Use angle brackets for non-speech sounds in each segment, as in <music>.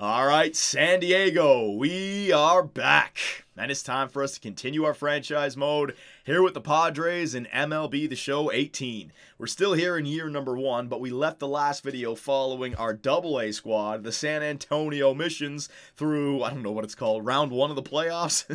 All right, San Diego, we are back. And it's time for us to continue our franchise mode here with the Padres in MLB The Show 18. We're still here in year number one, but we left the last video following our double A squad, the San Antonio Missions, through, I don't know what it's called, round one of the playoffs.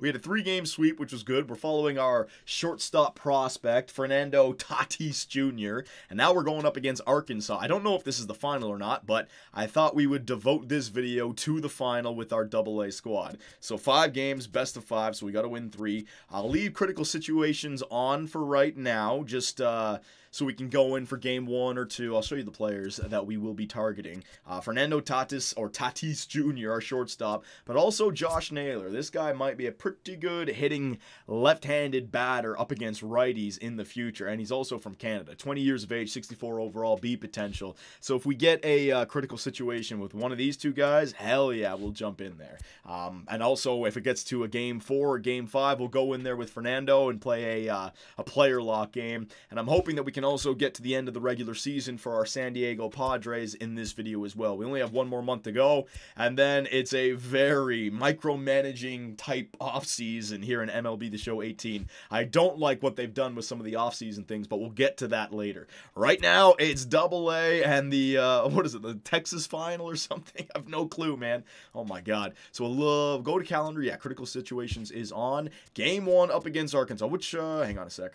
<laughs> we had a three game sweep, which was good. We're following our shortstop prospect, Fernando Tatis Jr., and now we're going up against Arkansas. I don't know if this is the final or not, but I thought we would devote this video to the final with our double A squad. So five games, best of five, so we got to win three. I'll leave critical situations on for right now, just uh, so we can go in for game one or two. I'll show you the players that we will be targeting. Uh, Fernando Tatis, or Tatis Jr., our shortstop, but also Josh Naylor. This guy might be a pretty good hitting left-handed batter up against righties in the future, and he's also from Canada. 20 years of age, 64 overall, B potential. So if we get a uh, critical situation with one of these two guys, hell yeah, we'll jump in there. Um, and also, if it gets to a game four or game five, we'll go in there with Fernando and play a, uh, a player lock game. And I'm hoping that we can also get to the end of the regular season for our San Diego Padres in this video as well. We only have one more month to go, and then it's a very micromanaging type offseason here in MLB The Show 18. I don't like what they've done with some of the offseason things, but we'll get to that later. Right now, it's Double A and the, uh, <laughs> what is it, the Texas final or something? <laughs> I have no clue, man. Oh my god. So we'll uh, go to calendar. Yeah, Critical Situations is on. Game one up against Arkansas, which, uh, hang on a sec.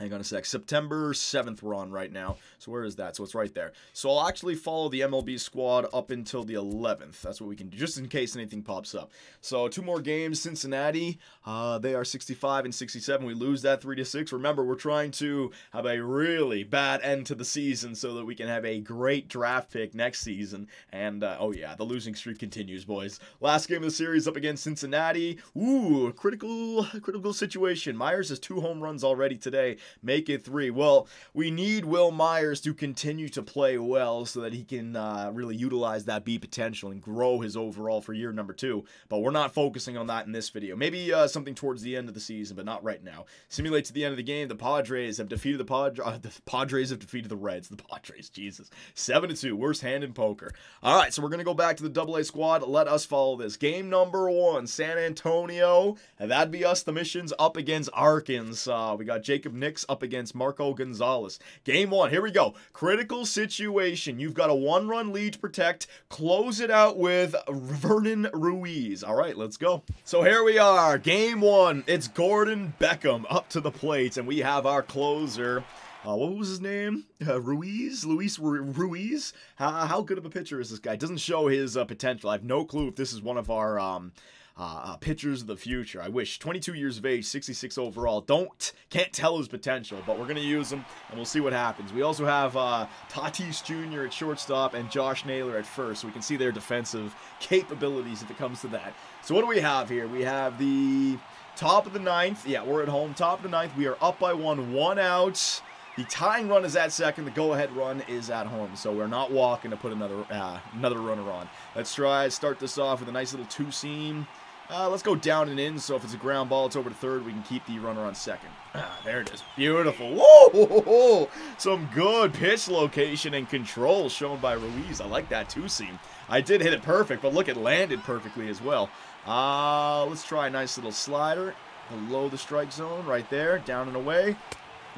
Hang on a sec. September 7th we're on right now. So where is that? So it's right there. So I'll actually follow the MLB squad up until the 11th. That's what we can do, just in case anything pops up. So two more games. Cincinnati, uh, they are 65 and 67. We lose that 3 to 6. Remember, we're trying to have a really bad end to the season so that we can have a great draft pick next season. And, uh, oh yeah, the losing streak continues, boys. Last game of the series up against Cincinnati. Ooh, critical, critical situation. Myers has two home runs already today make it three. Well, we need Wil Myers to continue to play well so that he can uh, really utilize that B potential and grow his overall for year number two. But we're not focusing on that in this video. Maybe uh, something towards the end of the season, but not right now. Simulate to the end of the game. The Padres have defeated the Padres. Uh, the Padres have defeated the Reds. The Padres, Jesus, seven to two, worst hand in poker. All right, so we're gonna go back to the Double A squad. Let us follow this game number one, San Antonio, and that'd be us. The missions up against Arkansas. We got Jacob Nix up against Marco Gonzales. Game one, here we go. Critical situation. You've got a one run lead to protect. Close it out with Vernon Ruiz. All right, let's go. So here we are. Game one. It's Gordon Beckham up to the plate, and we have our closer. Uh, what was his name? Uh, Ruiz? Luis Ruiz? How, how good of a pitcher is this guy? Doesn't show his uh, potential. I have no clue if this is one of our um, uh, uh, pitchers of the future. I wish 22 years of age, 66 overall. Don't can't tell his potential, but we're gonna use him and we'll see what happens. We also have uh, Tatis Jr. at shortstop and Josh Naylor at first, so we can see their defensive capabilities if it comes to that. So what do we have here? We have the top of the ninth. Yeah, we're at home. Top of the ninth. We are up by one, one out. The tying run is at second. The go-ahead run is at home. So we're not walking to put another uh, another runner on. Let's try start this off with a nice little two-seam. Uh, let's go down and in, so if it's a ground ball, it's over to third. We can keep the runner on second. Ah, there it is. Beautiful. Whoa! <laughs> Some good pitch location and control shown by Ruiz. I like that two-seam. I did hit it perfect, but look, it landed perfectly as well. Uh, let's try a nice little slider below the strike zone right there, down and away.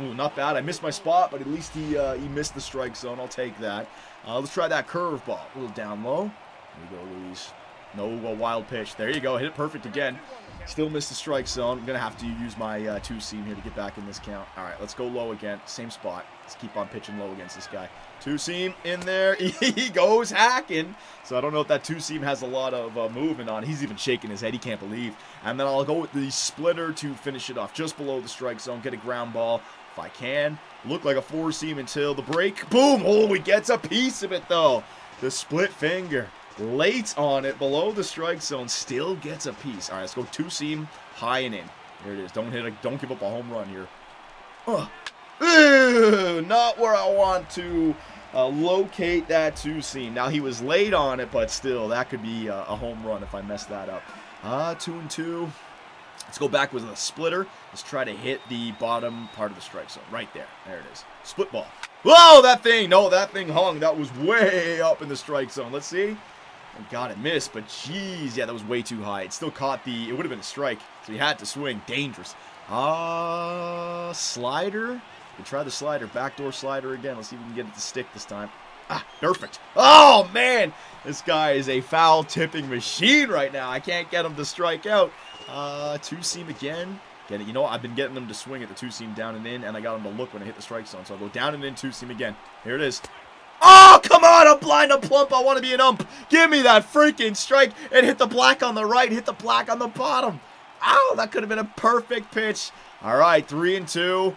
Ooh, not bad. I missed my spot, but at least he uh, he missed the strike zone. I'll take that. Uh, let's try that curveball. A little down low. There you go, Luis. No a wild pitch. There you go. Hit it perfect again. Still missed the strike zone. I'm going to have to use my uh, two-seam here to get back in this count. All right, let's go low again. Same spot. Let's keep on pitching low against this guy. Two-seam in there. <laughs> he goes hacking. So I don't know if that two-seam has a lot of uh, movement on. He's even shaking his head. He can't believe. And then I'll go with the splitter to finish it off just below the strike zone. Get a ground ball if I can. Look like a four-seam until the break. Boom! Oh, he gets a piece of it, though. The split finger late on it below the strike zone still gets a piece. All right let's go two seam high and in. There it is. Don't hit a don't give up a home run here. Uh, ew, not where i want to uh, locate that two seam. Now he was late on it but still that could be a, a home run if i mess that up. Uh two and two. Let's go back with a splitter. Let's try to hit the bottom part of the strike zone. Right there. There it is. Split ball. Whoa, that thing. No, that thing hung. That was way up in the strike zone. Let's see. Got it, missed, but jeez, yeah, that was way too high. It still caught the, it would have been a strike, so he had to swing. Dangerous. Uh, slider? We try the slider, backdoor slider again. Let's see if we can get it to stick this time. Ah, perfect. Oh, man. This guy is a foul tipping machine right now. I can't get him to strike out. Uh, two seam again. Get it. You know, I've been getting him to swing at the two seam down and in, and I got him to look when I hit the strike zone. So I'll go down and in, two seam again. Here it is. Oh, come on, I'm blind, I'm plump, I want to be an ump. Give me that freaking strike and hit the black on the right, hit the black on the bottom. Ow, that could have been a perfect pitch. All right, three and two.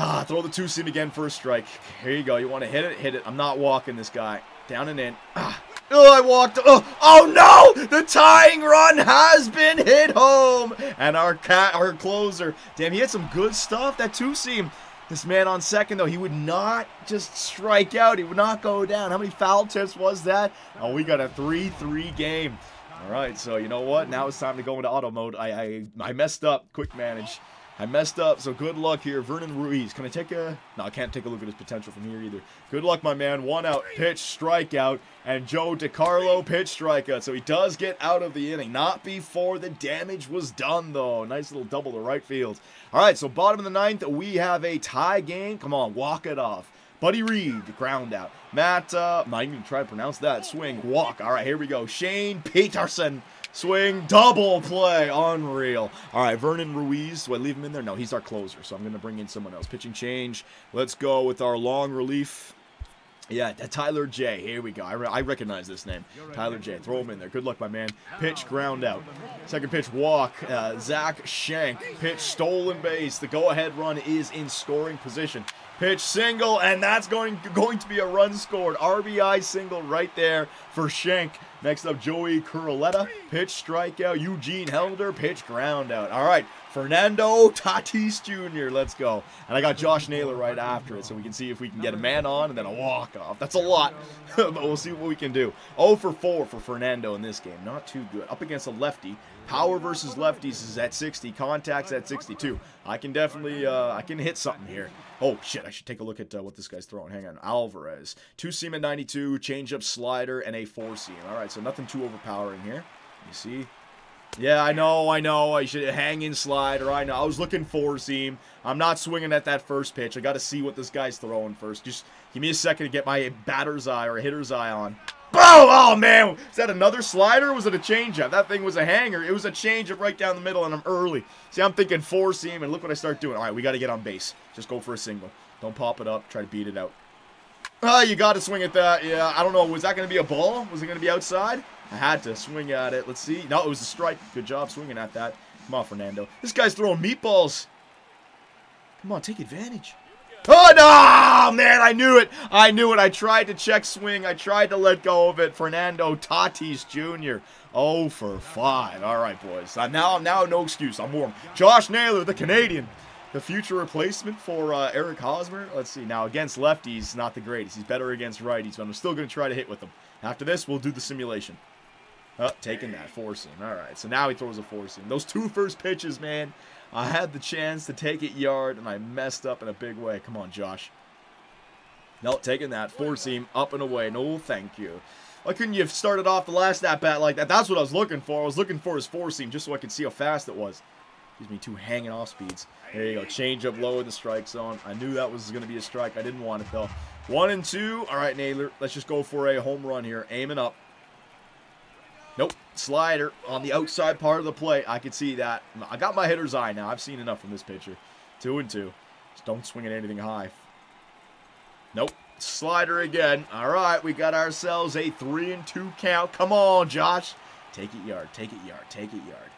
Ah, throw the two seam again for a strike. Here you go. You want to hit it? Hit it. I'm not walking this guy. Down and in. Ah. Oh, I walked. Oh, oh no! The tying run has been hit home. And our cat, our closer. Damn, he had some good stuff. That two seam. This man on second, though, he would not just strike out. He would not go down. How many foul tips was that? Oh, we got a 3-3 game. All right, so you know what? Now it's time to go into auto mode. I, I, I messed up. Quick manage. I messed up, so good luck here. Vernon Ruiz. Can I take a... No, I can't take a look at his potential from here either. Good luck, my man. One out, pitch, strikeout. And Joe DeCarlo, pitch, strikeout. So he does get out of the inning. Not before the damage was done, though. Nice little double to right field. All right, so bottom of the ninth, we have a tie game. Come on, walk it off. Buddy Reed, ground out. Matt, uh, I'm not even try to pronounce that. Swing, walk. All right, here we go. Shane Peterson Swing, double play, unreal. All right, Vernon Ruiz, do I leave him in there? No, he's our closer, so I'm going to bring in someone else. Pitching change. Let's go with our long relief. Yeah, Tyler J. Here we go. I, re I recognize this name. Tyler J. Throw him in there. Good luck, my man. Pitch, ground out. Second pitch, walk. Uh, Zach Shank. Pitch, stolen base. The go-ahead run is in scoring position. Pitch, single, and that's going, going to be a run scored. RBI single right there for Shank. Next up, Joey Curletta. Pitch strikeout. Eugene Helder. Pitch ground out. All right. Fernando Tatis Jr. Let's go. And I got Josh Naylor right after it, so we can see if we can get a man on and then a walk-off. That's a lot, <laughs> but we'll see what we can do. 0 for 4 for Fernando in this game. Not too good. Up against a lefty. Power versus lefties is at 60. Contacts at 62. I can definitely, uh, I can hit something here. Oh, shit. I should take a look at uh, what this guy's throwing. Hang on. Alvarez. Two seam at 92, changeup slider, and a four seam. All right, so nothing too overpowering here. You see? Yeah, I know, I know. I should hang in slider. I know. I was looking four seam. I'm not swinging at that first pitch. I got to see what this guy's throwing first. Just give me a second to get my batter's eye or hitter's eye on. Boom! Oh, man. Is that another slider was it a changeup? That thing was a hanger. It was a changeup right down the middle, and I'm early. See, I'm thinking four seam, and look what I start doing. All right, we got to get on base. Just go for a single. Don't pop it up. Try to beat it out. Oh, you got to swing at that. Yeah, I don't know. Was that going to be a ball? Was it going to be outside? I had to swing at it. Let's see. No, it was a strike. Good job swinging at that. Come on, Fernando. This guy's throwing meatballs. Come on, take advantage. Oh, no! Man, I knew it. I knew it. I tried to check swing. I tried to let go of it. Fernando Tatis Jr. Oh for 5. All right, boys. Uh, now, now, no excuse. I'm warm. Josh Naylor, the Canadian. The future replacement for uh, Eric Hosmer. Let's see. Now, against lefties, not the greatest. He's better against righties, but I'm still going to try to hit with him. After this, we'll do the simulation. Oh, taking that seam. All right, so now he throws a seam. Those two first pitches, man, I had the chance to take it yard, and I messed up in a big way. Come on, Josh. No, taking that four seam up and away. No, thank you. Why couldn't you have started off the last at bat like that? That's what I was looking for. I was looking for his four seam just so I could see how fast it was. Gives me two hanging off speeds. There you go. Change up low in the strike zone. I knew that was going to be a strike. I didn't want it, though. One and two. All right, Naylor. Let's just go for a home run here. Aiming up. Nope. Slider on the outside part of the plate. I can see that. I got my hitter's eye now. I've seen enough from this pitcher. Two and two. Just don't swing at anything high. Nope. Slider again. All right, we got ourselves a three and two count. Come on, Josh. Take it yard. Take it yard. Take it yard.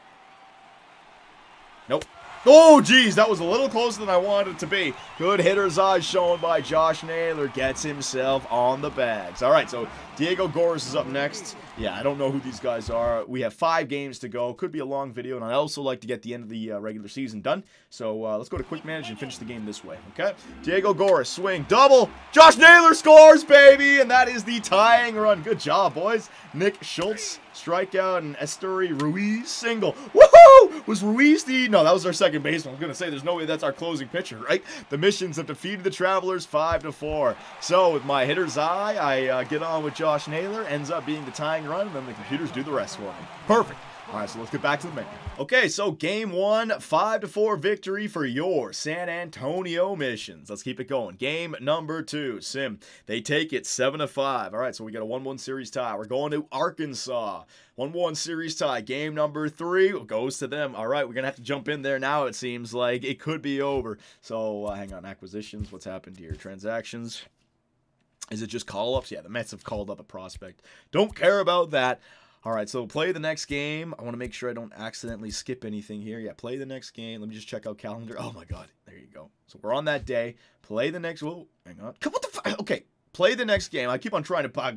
Nope. Oh, geez, that was a little closer than I wanted it to be. Good hitter's eye shown by Josh Naylor. Gets himself on the bags. All right, so Diego Goris is up next. Yeah, I don't know who these guys are. We have five games to go. Could be a long video, and I also like to get the end of the uh, regular season done. So uh, let's go to quick manage and finish the game this way, okay? Diego Goris, swing, double. Josh Naylor scores, baby, and that is the tying run. Good job, boys. Nick Schultz strikeout, and Esteury Ruiz single. Woohoo! Was Ruiz the... No, that was our second baseman. I was going to say, there's no way that's our closing pitcher, right? The Missions have defeated the Travelers 5 to four. So, with my hitter's eye, I uh, get on with Josh Naylor. Ends up being the tying run, and then the computers do the rest for me. Perfect. All right, so let's get back to the menu. Okay, so game one, five to four victory for your San Antonio Missions. Let's keep it going. Game number two, Sim. They take it seven to five. All right, so we got a one-one series tie. We're going to Arkansas. One-one series tie. Game number three goes to them. All right, we're gonna have to jump in there now. It seems like it could be over. So uh, hang on, acquisitions. What's happened here? Transactions. Is it just call ups? Yeah, the Mets have called up a prospect. Don't care about that. All right, so play the next game. I want to make sure I don't accidentally skip anything here. Yeah, play the next game. Let me just check out calendar. Oh my God, there you go. So we're on that day. Play the next. Whoa, hang on. Come what the fuck? Okay, play the next game. I keep on trying to uh,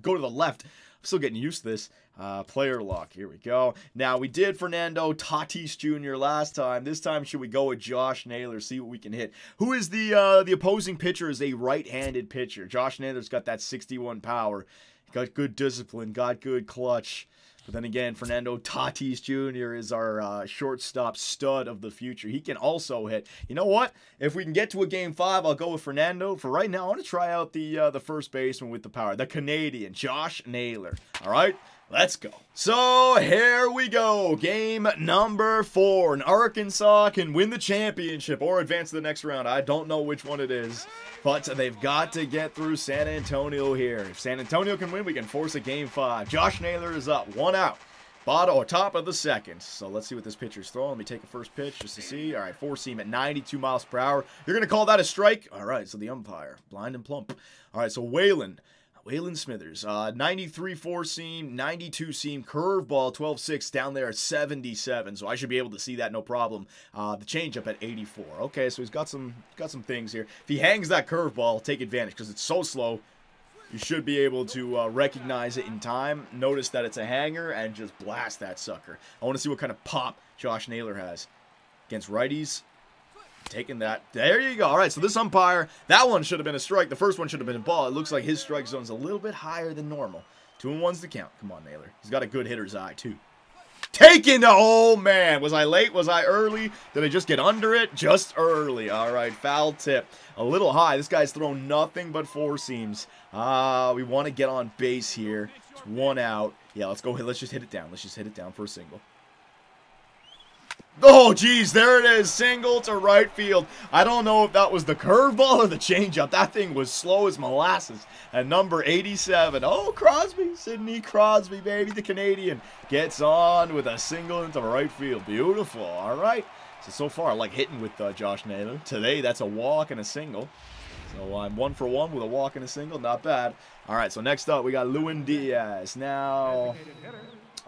go to the left. Still getting used to this. Uh, player lock. Here we go. Now, we did Fernando Tatis Jr. last time. This time, should we go with Josh Naylor? See what we can hit. Who is the uh, the opposing pitcher? Is a right-handed pitcher. Josh Naylor's got that 61 power. Got good discipline, got good clutch. But then again, Fernando Tatis Jr. is our uh, shortstop stud of the future. He can also hit. You know what? If we can get to a game five, I'll go with Fernando. For right now, I want to try out the uh, the first baseman with the power, the Canadian Josh Naylor. All right. Let's go. So here we go. Game number four. And Arkansas can win the championship or advance to the next round. I don't know which one it is. But they've got to get through San Antonio here. If San Antonio can win, we can force a game five. Josh Naylor is up. One out. Bottom or top of the second. So let's see what this pitcher's throwing. Let me take a first pitch just to see. All right, four seam at 92 miles per hour. You're going to call that a strike? All right, so the umpire, blind and plump. All right, so Whalen. Waylon Smithers, uh, 93 four seam, 92 seam, curveball, 12 6 down there at 77. So I should be able to see that no problem. Uh, the changeup at 84. Okay, so he's got some got some things here. If he hangs that curveball, take advantage because it's so slow. You should be able to uh, recognize it in time. Notice that it's a hanger and just blast that sucker. I want to see what kind of pop Josh Naylor has against righties. Taking that. There you go. All right, so this umpire, that one should have been a strike. The first one should have been a ball. It looks like his strike zone's a little bit higher than normal. Two and one's the count. Come on, Naylor. He's got a good hitter's eye, too. Taking the oh man. Was I late? Was I early? Did I just get under it? Just early. All right, foul tip. A little high. This guy's thrown nothing but four seams. Ah, uh, we want to get on base here. It's one out. Yeah, let's go. Ahead. Let's just hit it down. Let's just hit it down for a single. Oh, geez, there it is. Single to right field. I don't know if that was the curveball or the changeup. That thing was slow as molasses. At number 87. Oh, Crosby. Sidney Crosby, baby. The Canadian gets on with a single into right field. Beautiful. All right. So, so far, I like hitting with uh, Josh Naylor. Today, that's a walk and a single. So I'm one for one with a walk and a single. Not bad. All right, so next up, we got Lewin Diaz. Now...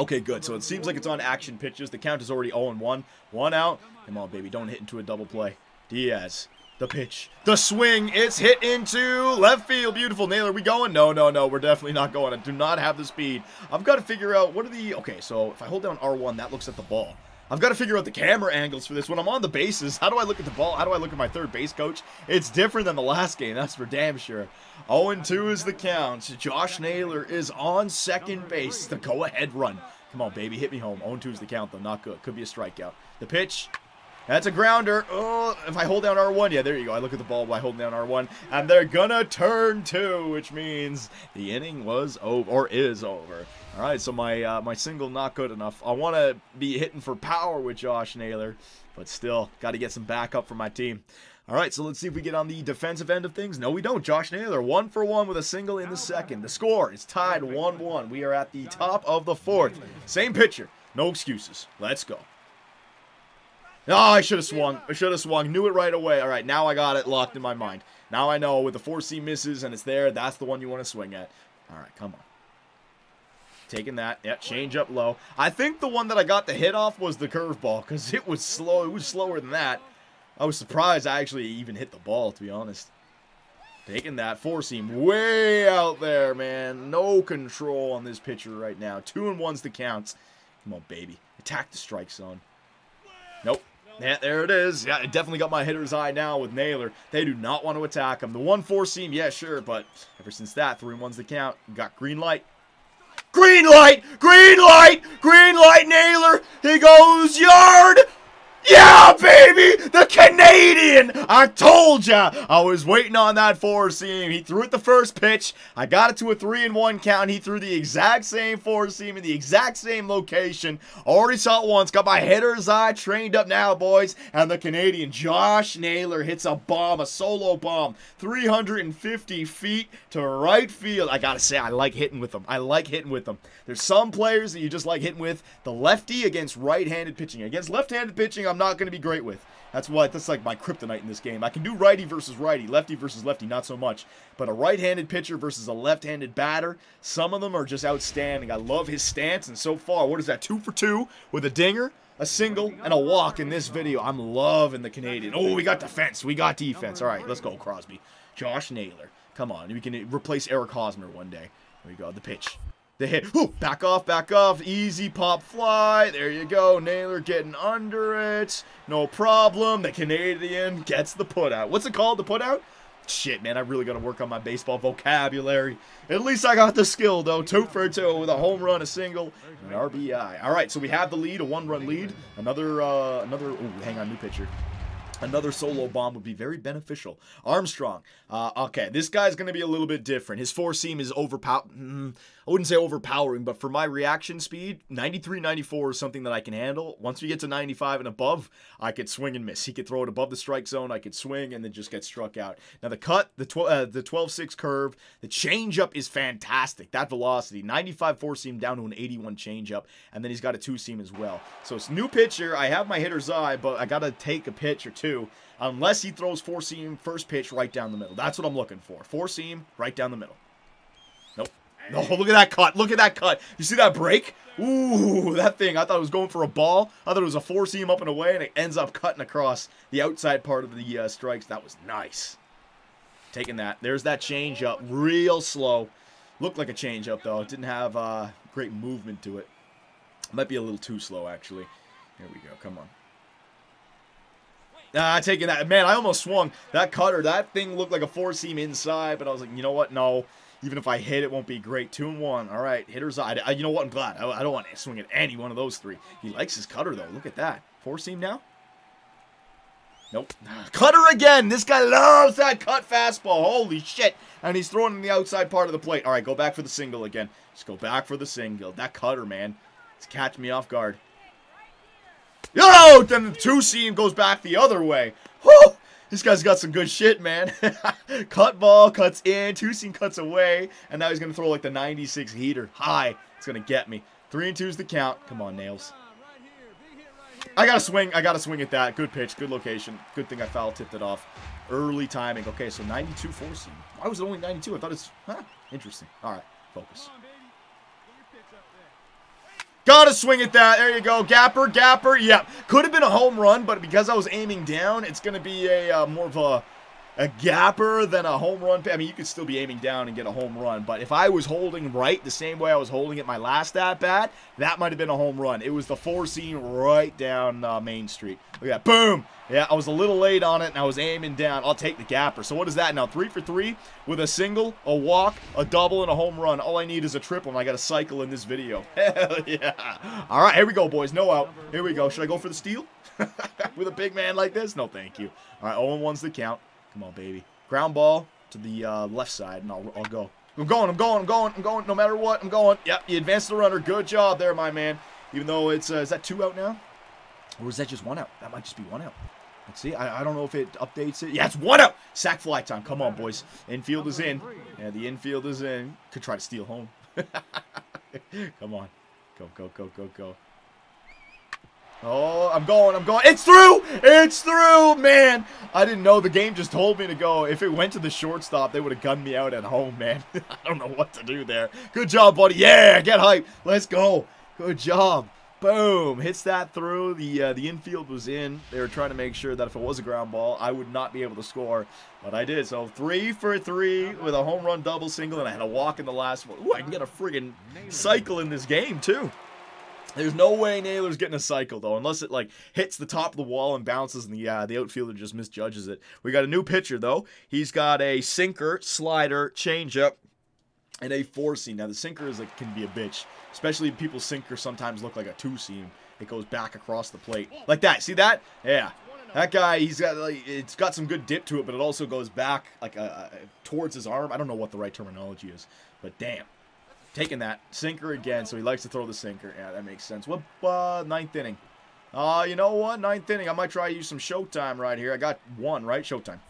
Okay, good. So it seems like it's on action pitches. The count is already 0-1. One out. Come on, baby. Don't hit into a double play. Diaz. The pitch. The swing. It's hit into left field. Beautiful. Naylor, we going? No, no, no. We're definitely not going. I do not have the speed. I've got to figure out what are the... Okay, so if I hold down R1, that looks at the ball. I've got to figure out the camera angles for this. When I'm on the bases, how do I look at the ball? How do I look at my third base coach? It's different than the last game, that's for damn sure. 0-2 is the count. Josh Naylor is on second base. The go-ahead run. Come on, baby. Hit me home. 0-2 is the count, though. Not good. Could be a strikeout. The pitch. That's a grounder. Oh, if I hold down R1, yeah, there you go. I look at the ball by holding down R1, and they're gonna turn two, which means the inning was over, or is over. All right, so my uh, my single not good enough. I want to be hitting for power with Josh Naylor, but still got to get some backup for my team. All right, so let's see if we get on the defensive end of things. No, we don't. Josh Naylor, one for one with a single in the second. The score is tied 1-1. We are at the top of the fourth. Same pitcher. No excuses. Let's go. Oh, I should have swung. I should have swung. Knew it right away. All right, now I got it locked in my mind. Now I know with the 4C misses and it's there, that's the one you want to swing at. All right, come on. Taking that. Yeah, change up low. I think the one that I got the hit off was the curveball because it was slow. It was slower than that. I was surprised I actually even hit the ball, to be honest. Taking that four seam way out there, man. No control on this pitcher right now. Two and one's the counts. Come on, baby. Attack the strike zone. Nope. Yeah, there it is. Yeah, it definitely got my hitter's eye now with Naylor. They do not want to attack him. The one four seam, yeah, sure, but ever since that, three and one's the count. Got green light. Green light! Green light! Green light, Naylor! He goes yard! Yeah, baby! The Canadian! I told ya! I was waiting on that four seam. He threw it the first pitch. I got it to a three and one count. He threw the exact same four seam in the exact same location. Already saw it once. Got my hitter's eye trained up now, boys. And the Canadian Josh Naylor hits a bomb, a solo bomb. 350 feet to right field. I gotta say, I like hitting with them. I like hitting with them. There's some players that you just like hitting with. The lefty against right-handed pitching. Against left-handed pitching, I'm not going to be great with. That's what that's like my kryptonite in this game. I can do righty versus righty, lefty versus lefty, not so much. But a right-handed pitcher versus a left-handed batter, some of them are just outstanding. I love his stance, and so far, what is that? Two for two with a dinger, a single, and a walk in this video. I'm loving the Canadian. Oh, we got defense. We got defense. All right, let's go, Crosby. Josh Naylor. Come on, we can replace Eric Hosmer one day. There we go. The pitch. The hit. Ooh, back off, back off. Easy pop fly. There you go. Naylor getting under it. No problem. The Canadian gets the put out. What's it called? The put out? Shit, man, I really got to work on my baseball vocabulary. At least I got the skill, though. Two for two with a home run, a single, an RBI. All right, so we have the lead, a one-run lead. Another, uh, another. Ooh, hang on, new pitcher. Another solo bomb would be very beneficial. Armstrong. Uh, okay, this guy's going to be a little bit different. His four seam is overpower. Mm, I wouldn't say overpowering, but for my reaction speed, 93, 94 is something that I can handle. Once we get to 95 and above, I could swing and miss. He could throw it above the strike zone. I could swing and then just get struck out. Now the cut, the 12, uh, the 12-6 curve, the changeup is fantastic. That velocity, 95 four seam down to an 81 changeup, and then he's got a two seam as well. So it's new pitcher. I have my hitter's eye, but I got to take a pitch or two unless he throws four seam first pitch right down the middle. That's what I'm looking for. Four seam right down the middle. No, look at that cut. Look at that cut. You see that break? Ooh, that thing. I thought it was going for a ball. I thought it was a four seam up and away, and it ends up cutting across the outside part of the uh, strikes. That was nice. Taking that. There's that change up. Real slow. Looked like a change up, though. It didn't have uh, great movement to it. Might be a little too slow, actually. Here we go. Come on. Ah, taking that. Man, I almost swung. That cutter, that thing looked like a four seam inside, but I was like, you know what? No. Even if I hit, it won't be great. Two and one. All right, hitter's eye. I, you know what? I'm glad. I, I don't want to swing at any one of those three. He likes his cutter, though. Look at that. Four seam now? Nope. <sighs> Cutter again. This guy loves that cut fastball. Holy shit. And he's throwing in the outside part of the plate. All right, go back for the single again. Just go back for the single. That cutter, man. It's catching me off guard. Yo! Then the two seam goes back the other way. Whew! This guy's got some good shit, man. <laughs> Cut ball, cuts in, two seam cuts away, and now he's going to throw like the 96 heater. High. It's going to get me. Three and two's the count. Come on, Nails. I got to swing. I got to swing at that. Good pitch. Good location. Good thing I foul tipped it off. Early timing. Okay, so 92 four seam. Why was it only 92? I thought it's... Huh, interesting. All right, focus. Gotta swing at that. There you go. Gapper, gapper. Yeah. Could have been a home run, but because I was aiming down, it's going to be a uh, more of a a gapper than a home run. I mean, you could still be aiming down and get a home run, but if I was holding right the same way I was holding it my last at bat, that might have been a home run. It was the four seam right down uh, Main Street. Look at that. Boom. Yeah, I was a little late on it, and I was aiming down. I'll take the gapper. So what is that now? Three for three with a single, a walk, a double, and a home run. All I need is a triple, and I got a cycle in this video. <laughs> Hell yeah. All right, here we go, boys. No out. Here we go. Should I go for the steal? <laughs> with a big man like this? No, thank you. All right, 0-1's the count. Come on, baby. Ground ball to the uh, left side, and I'll, I'll go. I'm going, I'm going, I'm going, I'm going, no matter what, I'm going. Yep, you advanced the runner. Good job there, my man. Even though it's, uh, is that two out now? Or is that just one out? That might just be one out. Let's see. I, I don't know if it updates it. Yeah, it's one out. Sack fly time. Come on, boys. Infield is in. Yeah, the infield is in. Could try to steal home. <laughs> Come on. Go, go, go, go, go. Oh, I'm going, I'm going. It's through! It's through! Man, I didn't know. The game just told me to go. If it went to the shortstop, they would have gunned me out at home, man. <laughs> I don't know what to do there. Good job, buddy. Yeah, get hype. Let's go. Good job. Boom. Hits that through. The uh, the infield was in. They were trying to make sure that if it was a ground ball, I would not be able to score. But I did. So three for three with a home run double single, and I had a walk in the last one. Ooh, I can get a friggin' cycle in this game, too. There's no way Naylor's getting a cycle though, unless it like hits the top of the wall and bounces, and the uh, the outfielder just misjudges it. We got a new pitcher though. He's got a sinker, slider, changeup, and a four seam. Now the sinker is like can be a bitch, especially people's sinker sometimes look like a two seam. It goes back across the plate like that. See that? Yeah. That guy, he's got like it's got some good dip to it, but it also goes back like uh, uh, towards his arm. I don't know what the right terminology is, but damn, taking that sinker again. So he likes to throw the sinker. Yeah, that makes sense. What uh, ninth inning? Uh, you know what? Ninth inning. I might try to use some showtime right here. I got one right, showtime.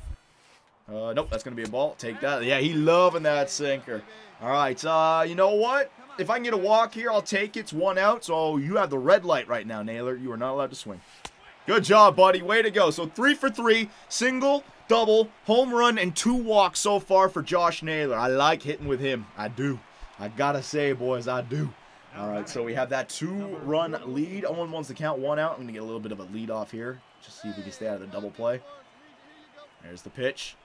Uh, nope, that's gonna be a ball. Take that. Yeah, he loving that sinker. All right. Uh, you know what? If I can get a walk here, I'll take it. It's one out. So you have the red light right now, Naylor. You are not allowed to swing. Good job, buddy. Way to go. So three for three, single, double, home run, and two walks so far for Josh Naylor. I like hitting with him. I do. I gotta say, boys, I do. All right, so we have that two-run lead. Owen wants to count one out. I'm gonna get a little bit of a lead off here. Just see if we can stay out of the double play. There's the pitch.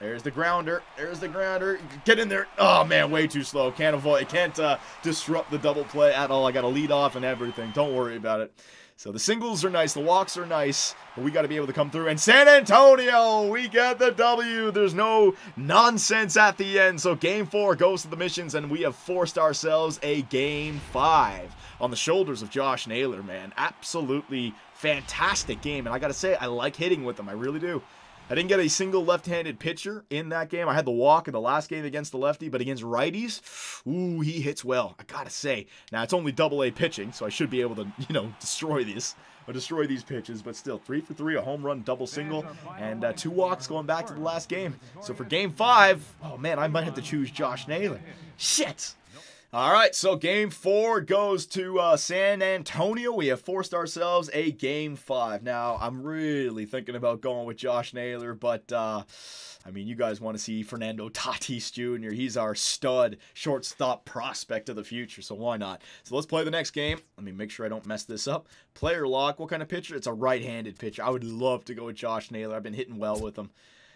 There's the grounder. There's the grounder. Get in there. Oh, man, way too slow. Can't avoid. It can't uh, disrupt the double play at all. I got a lead off and everything. Don't worry about it. So the singles are nice, the walks are nice, but we got to be able to come through. And San Antonio, we get the W. There's no nonsense at the end. So game four goes to the missions, and we have forced ourselves a game five on the shoulders of Josh Naylor, man. Absolutely fantastic game. And I got to say, I like hitting with him. I really do. I didn't get a single left-handed pitcher in that game. I had the walk in the last game against the lefty, but against righties, ooh, he hits well. I gotta say. Now it's only double A pitching, so I should be able to, you know, <laughs> destroy these or destroy these pitches. But still, three for three, a home run, double single, and uh, two walks going back to the last game. So for game five, oh man, I might have to choose Josh Naylor. Shit. All right, so game four goes to uh, San Antonio. We have forced ourselves a game five. Now, I'm really thinking about going with Josh Naylor, but uh, I mean, you guys want to see Fernando Tatis Jr. He's our stud shortstop prospect of the future, so why not? So let's play the next game. Let me make sure I don't mess this up. Player lock, what kind of pitcher? It's a right-handed pitcher. I would love to go with Josh Naylor. I've been hitting well with him.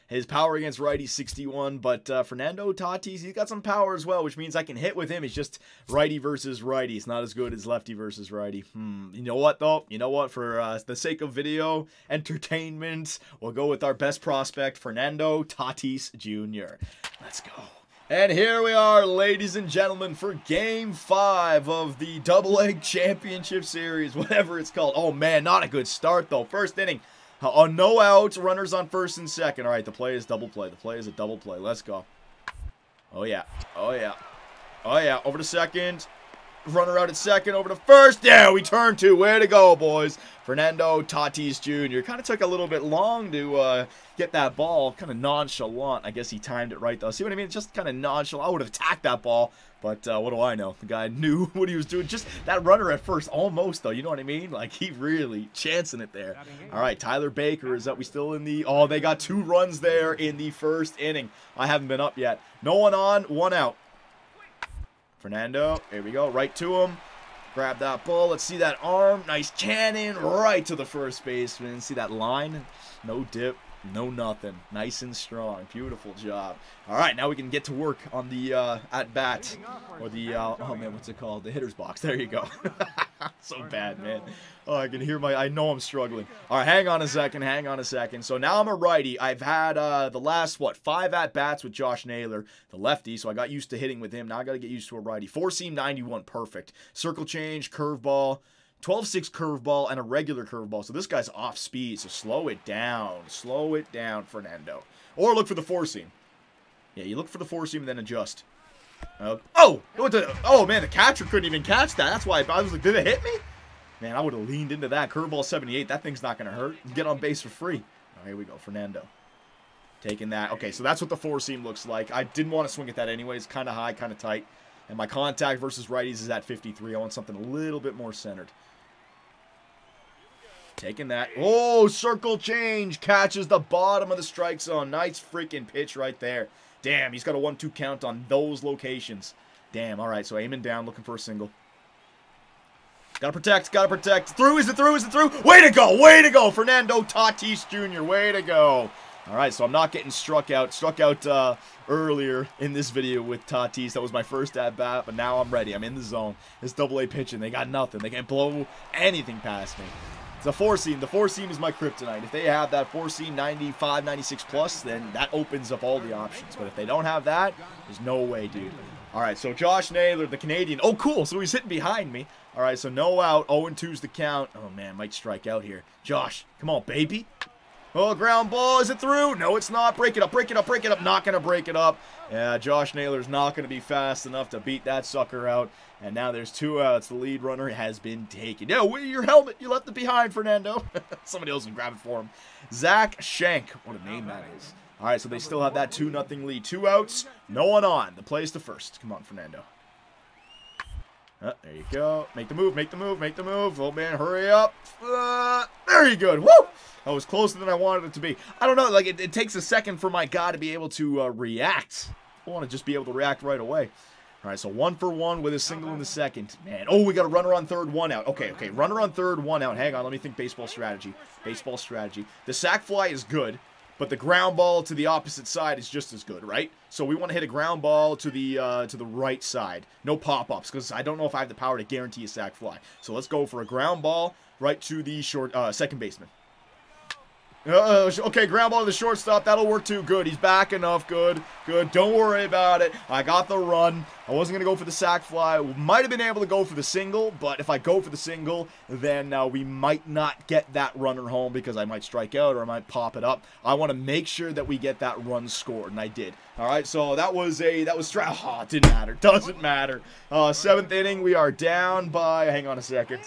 His power against righties 61, but uh, Fernando Tatis, he's got some power as well, which means I can hit with him. It's just righty versus righty. It's not as good as lefty versus righty. Hmm. You know what, though? You know what? For uh, the sake of video entertainment, we'll go with our best prospect, Fernando Tatis Jr. Let's go. And here we are, ladies and gentlemen, for Game 5 of the Double Egg Championship Series, whatever it's called. Oh, man, not a good start, though. First inning, Oh, no outs. Runners on first and second. All right, the play is double play. The play is a double play. Let's go. Oh, yeah. Oh, yeah. Oh, yeah. Over to second. Runner out at second. Over to first. Yeah, we turn two. Way to go, boys. Fernando Tatis Jr. Kind of took a little bit long to uh, get that ball. Kind of nonchalant. I guess he timed it right, though. See what I mean? Just kind of nonchalant. I would have attacked that ball. But uh, what do I know? The guy <laughs> knew what he was doing. Just that runner at first, almost though. You know what I mean? Like he really chancing it there. All right, Tyler Baker is that we still in the? Oh, they got two runs there in the first inning. I haven't been up yet. No one on, one out. Fernando, here we go, right to him. Grab that ball. Let's see that arm. Nice cannon right to the first baseman. See that line? No dip. No nothing. Nice and strong. Beautiful job. All right, now we can get to work on the uh, at bat or the uh, oh man, what's it called? The hitter's box. There you go. <laughs> so bad, man. Oh, I can hear my. I know I'm struggling. All right, hang on a second. Hang on a second. So now I'm a righty. I've had uh, the last what five at bats with Josh Naylor, the lefty. So I got used to hitting with him. Now I got to get used to a righty. Four seam 91, perfect. Circle change, curveball. 12-6 curveball and a regular curveball. So this guy's off speed, so slow it down. Slow it down, Fernando. Or look for the four-seam. Yeah, you look for the four-seam and then adjust. Uh, oh! oh, man, the catcher couldn't even catch that. That's why I was like, did it hit me? Man, I would have leaned into that. Curveball 78, that thing's not going to hurt. Get on base for free. Oh, here we go, Fernando. Taking that. Okay, so that's what the four-seam looks like. I didn't want to swing at that anyways. Kind of high, kind of tight. And my contact versus righties is at 53. I want something a little bit more centered. Taking that. Oh, circle change. Catches the bottom of the strike zone. Nice freaking pitch right there. Damn, he's got a 1-2 count on those locations. Damn, all right, so aiming down, looking for a single. Gotta protect, gotta protect. Through, is it through, is it through? Way to go, way to go, Fernando Tatis Jr., way to go. All right, so I'm not getting struck out. Struck out uh, earlier in this video with Tatis. That was my first at-bat, but now I'm ready. I'm in the zone. This double-A pitching, they got nothing. They can't blow anything past me. It's a four seam. The four seam is my kryptonite. If they have that four seam 95, 96 plus, then that opens up all the options. But if they don't have that, there's no way, dude. All right, so Josh Naylor, the Canadian. Oh, cool. So he's hitting behind me. All right, so no out. 0-2's the count. Oh, man, might strike out here. Josh, come on, baby. Oh, ground ball. Is it through? No, it's not. Break it up, break it up, break it up. Not going to break it up. Yeah, Josh Naylor's not going to be fast enough to beat that sucker out. And now there's two outs. The lead runner has been taken. No, your helmet. You left it behind, Fernando. <laughs> Somebody else can grab it for him. Zach Shank. What a name that is. All right, so they still have that 2 nothing lead. Two outs, no one on. The play's to first. Come on, Fernando. Oh, there you go. Make the move, make the move, make the move. Oh, man, hurry up. Uh, there you go. Woo! That was closer than I wanted it to be. I don't know. Like, it, it takes a second for my guy to be able to uh, react. I want to just be able to react right away. All right, so one for one with a single in the second. Man, oh, we got a runner on third, one out. Okay, okay, runner on third, one out. Hang on, let me think baseball strategy. Baseball strategy. The sac fly is good. But the ground ball to the opposite side is just as good, right? So we want to hit a ground ball to the uh, to the right side. No pop-ups, because I don't know if I have the power to guarantee a sac fly. So let's go for a ground ball right to the short uh, second baseman. Uh, okay, ground ball to the shortstop. That'll work too. Good. He's back enough. Good. Good. Don't worry about it. I got the run. I wasn't going to go for the sac fly. Might have been able to go for the single, but if I go for the single, then uh, we might not get that runner home because I might strike out or I might pop it up. I want to make sure that we get that run scored, and I did. All right, so that was a, that was, oh, <laughs> it didn't matter. Doesn't matter. Uh, seventh inning, we are down by, hang on a second.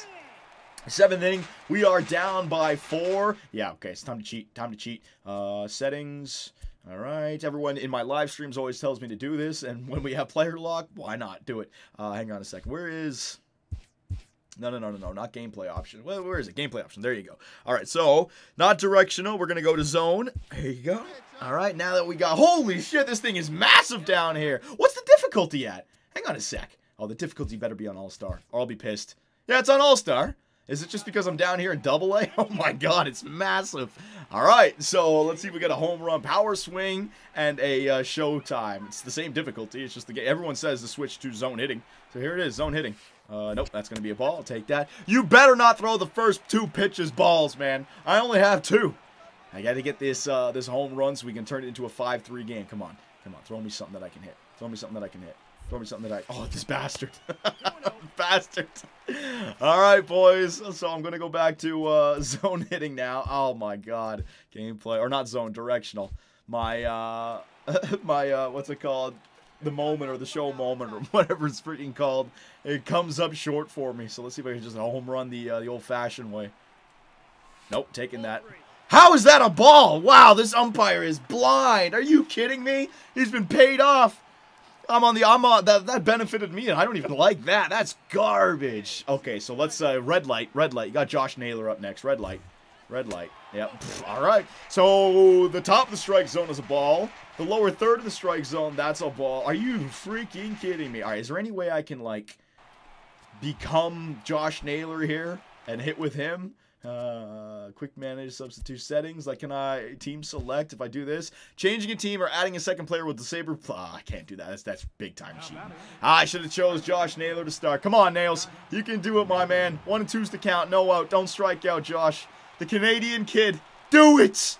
Seventh inning, we are down by four. Yeah, okay, it's time to cheat. Time to cheat. Uh, settings. All right, everyone in my live streams always tells me to do this, and <laughs> when we have player lock, why not do it? Uh, hang on a second. Where is? No, no, no, no, no, not gameplay option. Where is it? Gameplay option. There you go. All right, so not directional. We're gonna go to zone. There you go. All right, now that we got, holy shit, this thing is massive down here. What's the difficulty at? Hang on a sec. Oh, the difficulty better be on All Star, or I'll be pissed. Yeah, it's on All Star. Is it just because I'm down here in double A? <laughs> Oh my god, it's massive. All right, so let's see if we get a home run, power swing, and a uh, showtime. It's the same difficulty. It's just the game. Everyone says to switch to zone hitting. So here it is, zone hitting. Uh, nope, that's going to be a ball. I'll take that. You better not throw the first two pitches balls, man. I only have two. I got to get this uh, this home run so we can turn it into a 5-3 game. Come on. Come on, throw me something that I can hit. Throw me something that I can hit. Throw me something that I... Oh, this bastard. <laughs> bastard. All right, boys. So I'm going to go back to uh, <laughs> zone hitting now. Oh, my God. Gameplay. Or not zone, directional. My, uh... <laughs> my, uh... What's it called? The moment or the show moment or whatever it's freaking called. It comes up short for me. So let's see if I can just home run the, uh, the old-fashioned way. Nope, taking that. How is that a ball? Wow, this umpire is blind. Are you kidding me? He's been paid off. I'm on the I'm on that that benefited me and I don't even like that. That's garbage. Okay, so let's uh red light, red light. You got Josh Naylor up next. Red light. Red light. Yep. All right. So the top of the strike zone is a ball. The lower third of the strike zone, that's a ball. Are you freaking kidding me? All right, is there any way I can like become Josh Naylor here and hit with him? Uh, quick manage substitute settings. Like, can I team select if I do this? Changing a team or adding a second player with the saber. Ah, I can't do that. That's, that's big time cheating. Ah, I should have chose Josh Naylor to start. Come on, Nails. You can do it, my man. One and two's the count. No out. Don't strike out, Josh. The Canadian kid. Do it!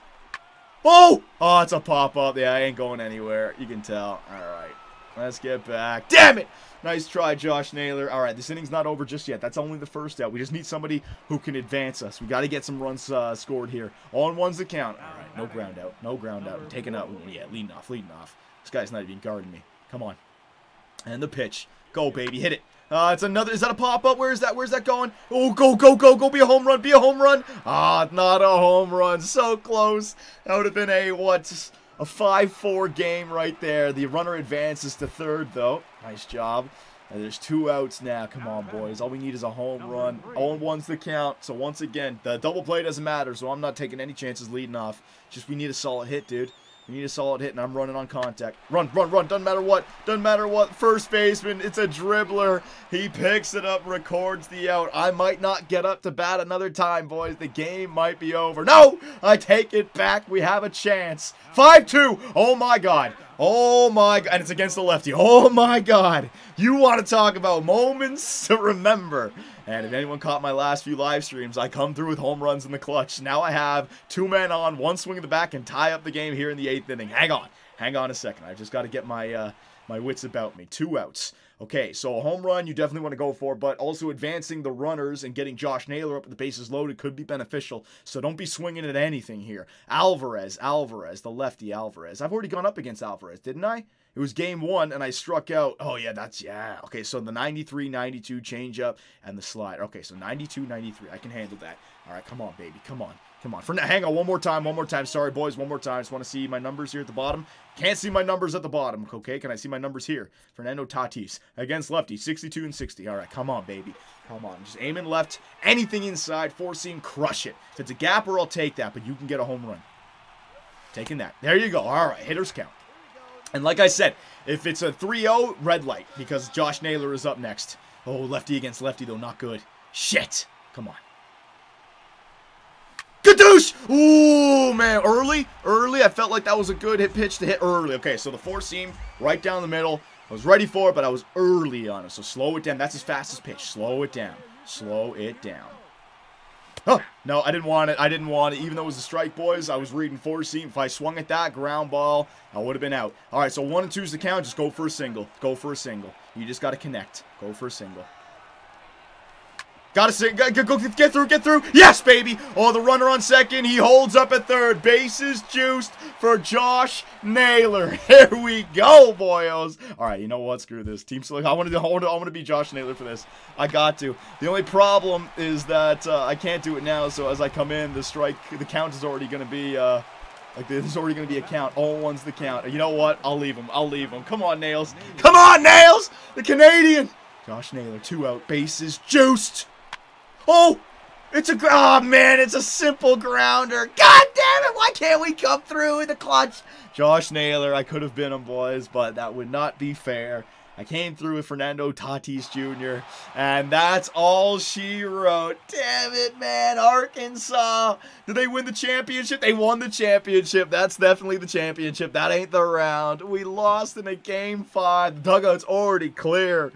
Oh! Oh, it's a pop-up. Yeah, I ain't going anywhere. You can tell. All right. Let's get back. Damn it! Nice try, Josh Naylor. All right, this inning's not over just yet. That's only the first out. We just need somebody who can advance us. We got to get some runs uh, scored here. On one's the count. All right, no ground out. No ground out. taking out. Yeah, leading off, leading off. This guy's not even guarding me. Come on. And the pitch. Go, baby. Hit it. Uh, it's another. Is that a pop up? Where is that? Where's that going? Oh, go, go, go, go. Be a home run. Be a home run. Ah, not a home run. So close. That would have been a, what? A 5-4 game right there. The runner advances to third, though. Nice job. And there's two outs now. Come on, boys. All we need is a home run. 0-1's the count. So once again, the double play doesn't matter, so I'm not taking any chances leading off. Just we need a solid hit, dude. We need a solid hit, and I'm running on contact. Run, run, run. Doesn't matter what. Doesn't matter what. First baseman, it's a dribbler. He picks it up, records the out. I might not get up to bat another time, boys. The game might be over. No! I take it back. We have a chance. 5-2. Oh, my God. Oh my god, and it's against the lefty. Oh my god. You want to talk about moments to remember. And if anyone caught my last few live streams, I come through with home runs in the clutch. Now I have two men on, one swing in the back, and tie up the game here in the eighth inning. Hang on. Hang on a second. I've just got to get my uh, my wits about me. Two outs. Okay, so a home run you definitely want to go for, but also advancing the runners and getting Josh Naylor up with the bases loaded could be beneficial. So don't be swinging at anything here. Alvarez, Alvarez, the lefty Alvarez. I've already gone up against Alvarez, didn't I? It was game one, and I struck out. Oh, yeah, that's, yeah. Okay, so the 93 92 changeup and the slide. Okay, so 92 93. I can handle that. All right, come on, baby. Come on. Come on. For now, hang on one more time. One more time. Sorry, boys. One more time. Just want to see my numbers here at the bottom. Can't see my numbers at the bottom. Okay, can I see my numbers here? Fernando Tatis against lefty, 62 and 60. All right, come on, baby. Come on. Just aiming left. Anything inside. Seam. Crush it. If it's a gapper, I'll take that, but you can get a home run. Taking that. There you go. All right, hitters count. And like I said, if it's a 3-0, red light because Josh Naylor is up next. Oh, lefty against lefty, though. Not good. Shit. Come on. Kadoosh! Ooh, man. Early, early. I felt like that was a good hit pitch to hit early. Okay, so the four seam right down the middle. I was ready for it, but I was early on it. So slow it down. That's his fastest pitch. Slow it down. Slow it down. Oh, <laughs> no, I didn't want it. I didn't want it. Even though it was a strike, boys, I was reading four seam. If I swung at that ground ball, I would have been out. All right, so one and two is the count. Just go for a single. Go for a single. You just got to connect. Go for a single. Gotta go, go, get through, get through. Yes, baby. Oh, the runner on second. He holds up at third. Bases juiced for Josh Naylor. <laughs> Here we go, boyos. All right, you know what? Screw this. Team select. I want to. I want to. Be Josh Naylor for this. I got to. The only problem is that uh, I can't do it now. So as I come in, the strike, the count is already going to be. Uh, like there's already going to be a count. All one's the count. You know what? I'll leave him. I'll leave him. Come on, Nails. Come on, Nails. The Canadian. Josh Naylor, two out. Bases juiced. Oh! It's a oh man, it's a simple grounder. God damn it! Why can't we come through in the clutch? Josh Naylor, I could have been him, boys, but that would not be fair. I came through with Fernando Tatis Jr., and that's all she wrote. Damn it, man. Arkansas. Did they win the championship? They won the championship. That's definitely the championship. That ain't the round. We lost in a game five. The dugout's already clear.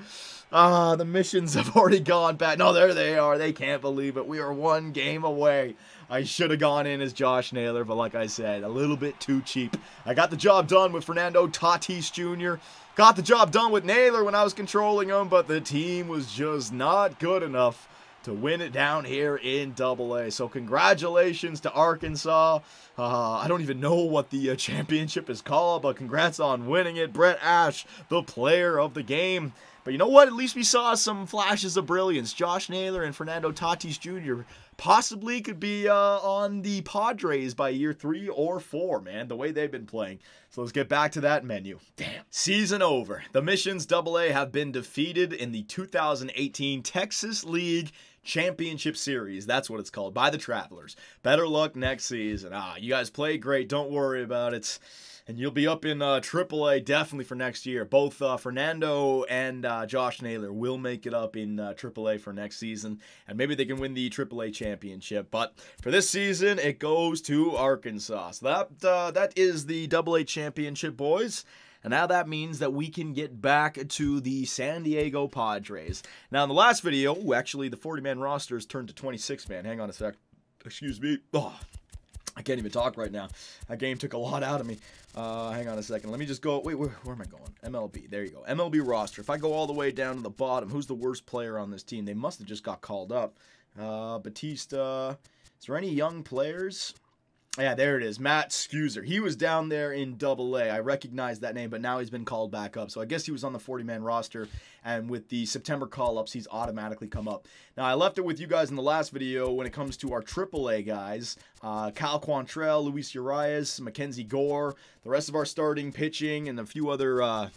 Ah, the missions have <laughs> already gone back. No, there they are. They can't believe it. We are one game away. I should have gone in as Josh Naylor, but like I said, a little bit too cheap. I got the job done with Fernando Tatis Jr. Got the job done with Naylor when I was controlling him, but the team was just not good enough to win it down here in Double A. So congratulations to Arkansas. Uh, I don't even know what the uh, championship is called, but congrats on winning it. Brett Ash, the player of the game. But you know what? At least we saw some flashes of brilliance. Josh Naylor and Fernando Tatis Jr. possibly could be uh, on the Padres by year three or four, man, the way they've been playing. So let's get back to that menu. Damn. Season over. The Missions AA have been defeated in the 2018 Texas League Championship Series. That's what it's called by the Travelers. Better luck next season. Ah, you guys played great. Don't worry about it and you'll be up in uh, AAA definitely for next year. Both uh, Fernando and uh, Josh Naylor will make it up in uh, AAA for next season, and maybe they can win the AAA championship. But for this season, it goes to Arkansas. So that uh, that is the AA championship, boys. And now that means that we can get back to the San Diego Padres. Now, in the last video, ooh, actually, the 40-man roster has turned to 26-man. Hang on a sec. Excuse me. Oh, I can't even talk right now. That game took a lot out of me. Uh, hang on a second. Let me just go. Wait, where, where am I going? MLB. There you go. MLB roster. If I go all the way down to the bottom, who's the worst player on this team? They must have just got called up. Uh, Batista. Is there any young players? Yeah, there it is. Matt Scuser. He was down there in double A. I recognize that name, but now he's been called back up. So I guess he was on the 40 man roster. And with the September call ups, he's automatically come up. Now, I left it with you guys in the last video when it comes to our AAA guys uh, Cal Quantrill, Luis Urias, Mackenzie Gore, the rest of our starting pitching, and a few other. Uh,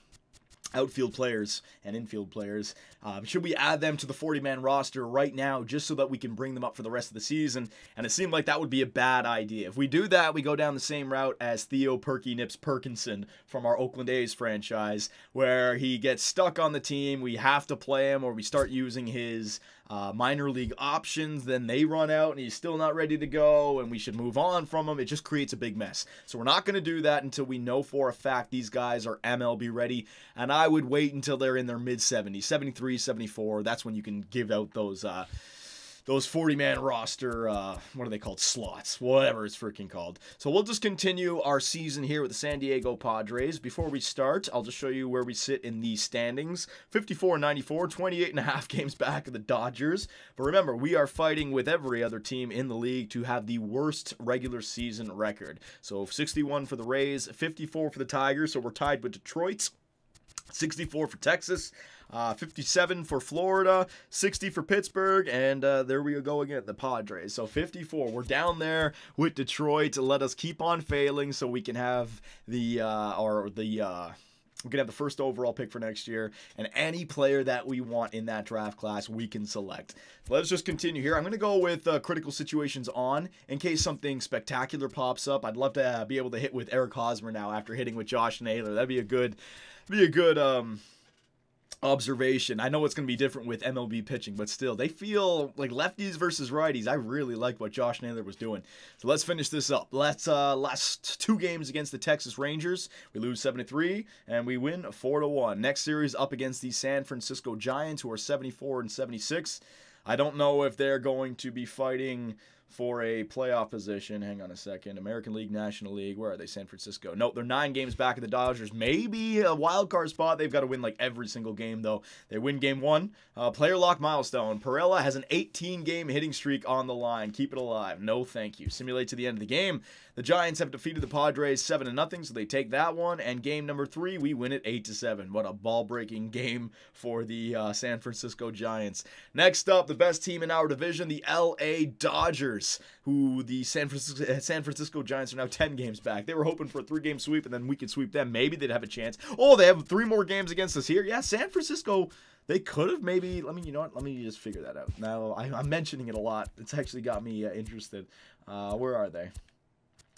outfield players and infield players. Um, should we add them to the 40 man roster right now just so that we can bring them up for the rest of the season? And it seemed like that would be a bad idea. If we do that, we go down the same route as Theo Perky Nips Perkinson from our Oakland A's franchise, where he gets stuck on the team. We have to play him, or we start using his uh, minor league options. Then they run out and he's still not ready to go, and we should move on from him. It just creates a big mess. So we're not going to do that until we know for a fact these guys are MLB ready. And I would wait until they're in their mid 70s, 73, 74. That's when you can give out those. Uh, those 40 man roster, uh, what are they called? Slots, whatever it's freaking called. So we'll just continue our season here with the San Diego Padres. Before we start, I'll just show you where we sit in the standings 54 94, 28 and a half <laughs> games back of the Dodgers. But remember, we are fighting with every other team in the league to have the worst regular season record. So 61 for the Rays, 54 for the Tigers. So we're tied with Detroit. 64 for Texas, uh, 57 for Florida, 60 for Pittsburgh, and uh, there we go again, at the Padres. So 54. We're down there with Detroit to let us keep on failing so we can have the, uh, or the, uh, we can have the first overall pick for next year, and any player that we want in that draft class, we can select. Let's just continue here. I'm going to go with uh, critical situations on in case something spectacular pops up. I'd love to uh, be able to hit with Eric Hosmer now after hitting with Josh Naylor. That'd be a good, be a good um, observation. I know it's going to be different with MLB pitching, but still, they feel like lefties versus righties. I really like what Josh Naylor was doing. So let's finish this up. Let's uh last two games against the Texas Rangers. We lose 73 and we win 4 to 1. Next series up against the San Francisco Giants who are 74 and 76. I don't know if they're going to be fighting for a playoff position. Hang on a second. American League, National League. Where are they? San Francisco. Nope, they're nine games back of the Dodgers. Maybe a wild card spot. They've got to win like every single game though. They win game one. Uh, player lock milestone. Pirela has an 18 game hitting streak on the line. Keep it alive. No, thank you. Simulate to the end of the game. The Giants have defeated the Padres seven to nothing, so they take that one. And game number three, we win it eight to seven. What a ball-breaking <laughs> game for the uh, San Francisco Giants. Next up, the best team in our division, the L.A. Dodgers, who the San Francisco <laughs> San Francisco Giants are now ten games back. They were hoping for a three-game sweep, and then we could sweep them. Maybe they'd have a chance. Oh, they have three more games against us here. Yeah, San Francisco they could have maybe let me you know what let me just figure that out now I, am mentioning it a lot it's actually got me uh, interested uh, where are they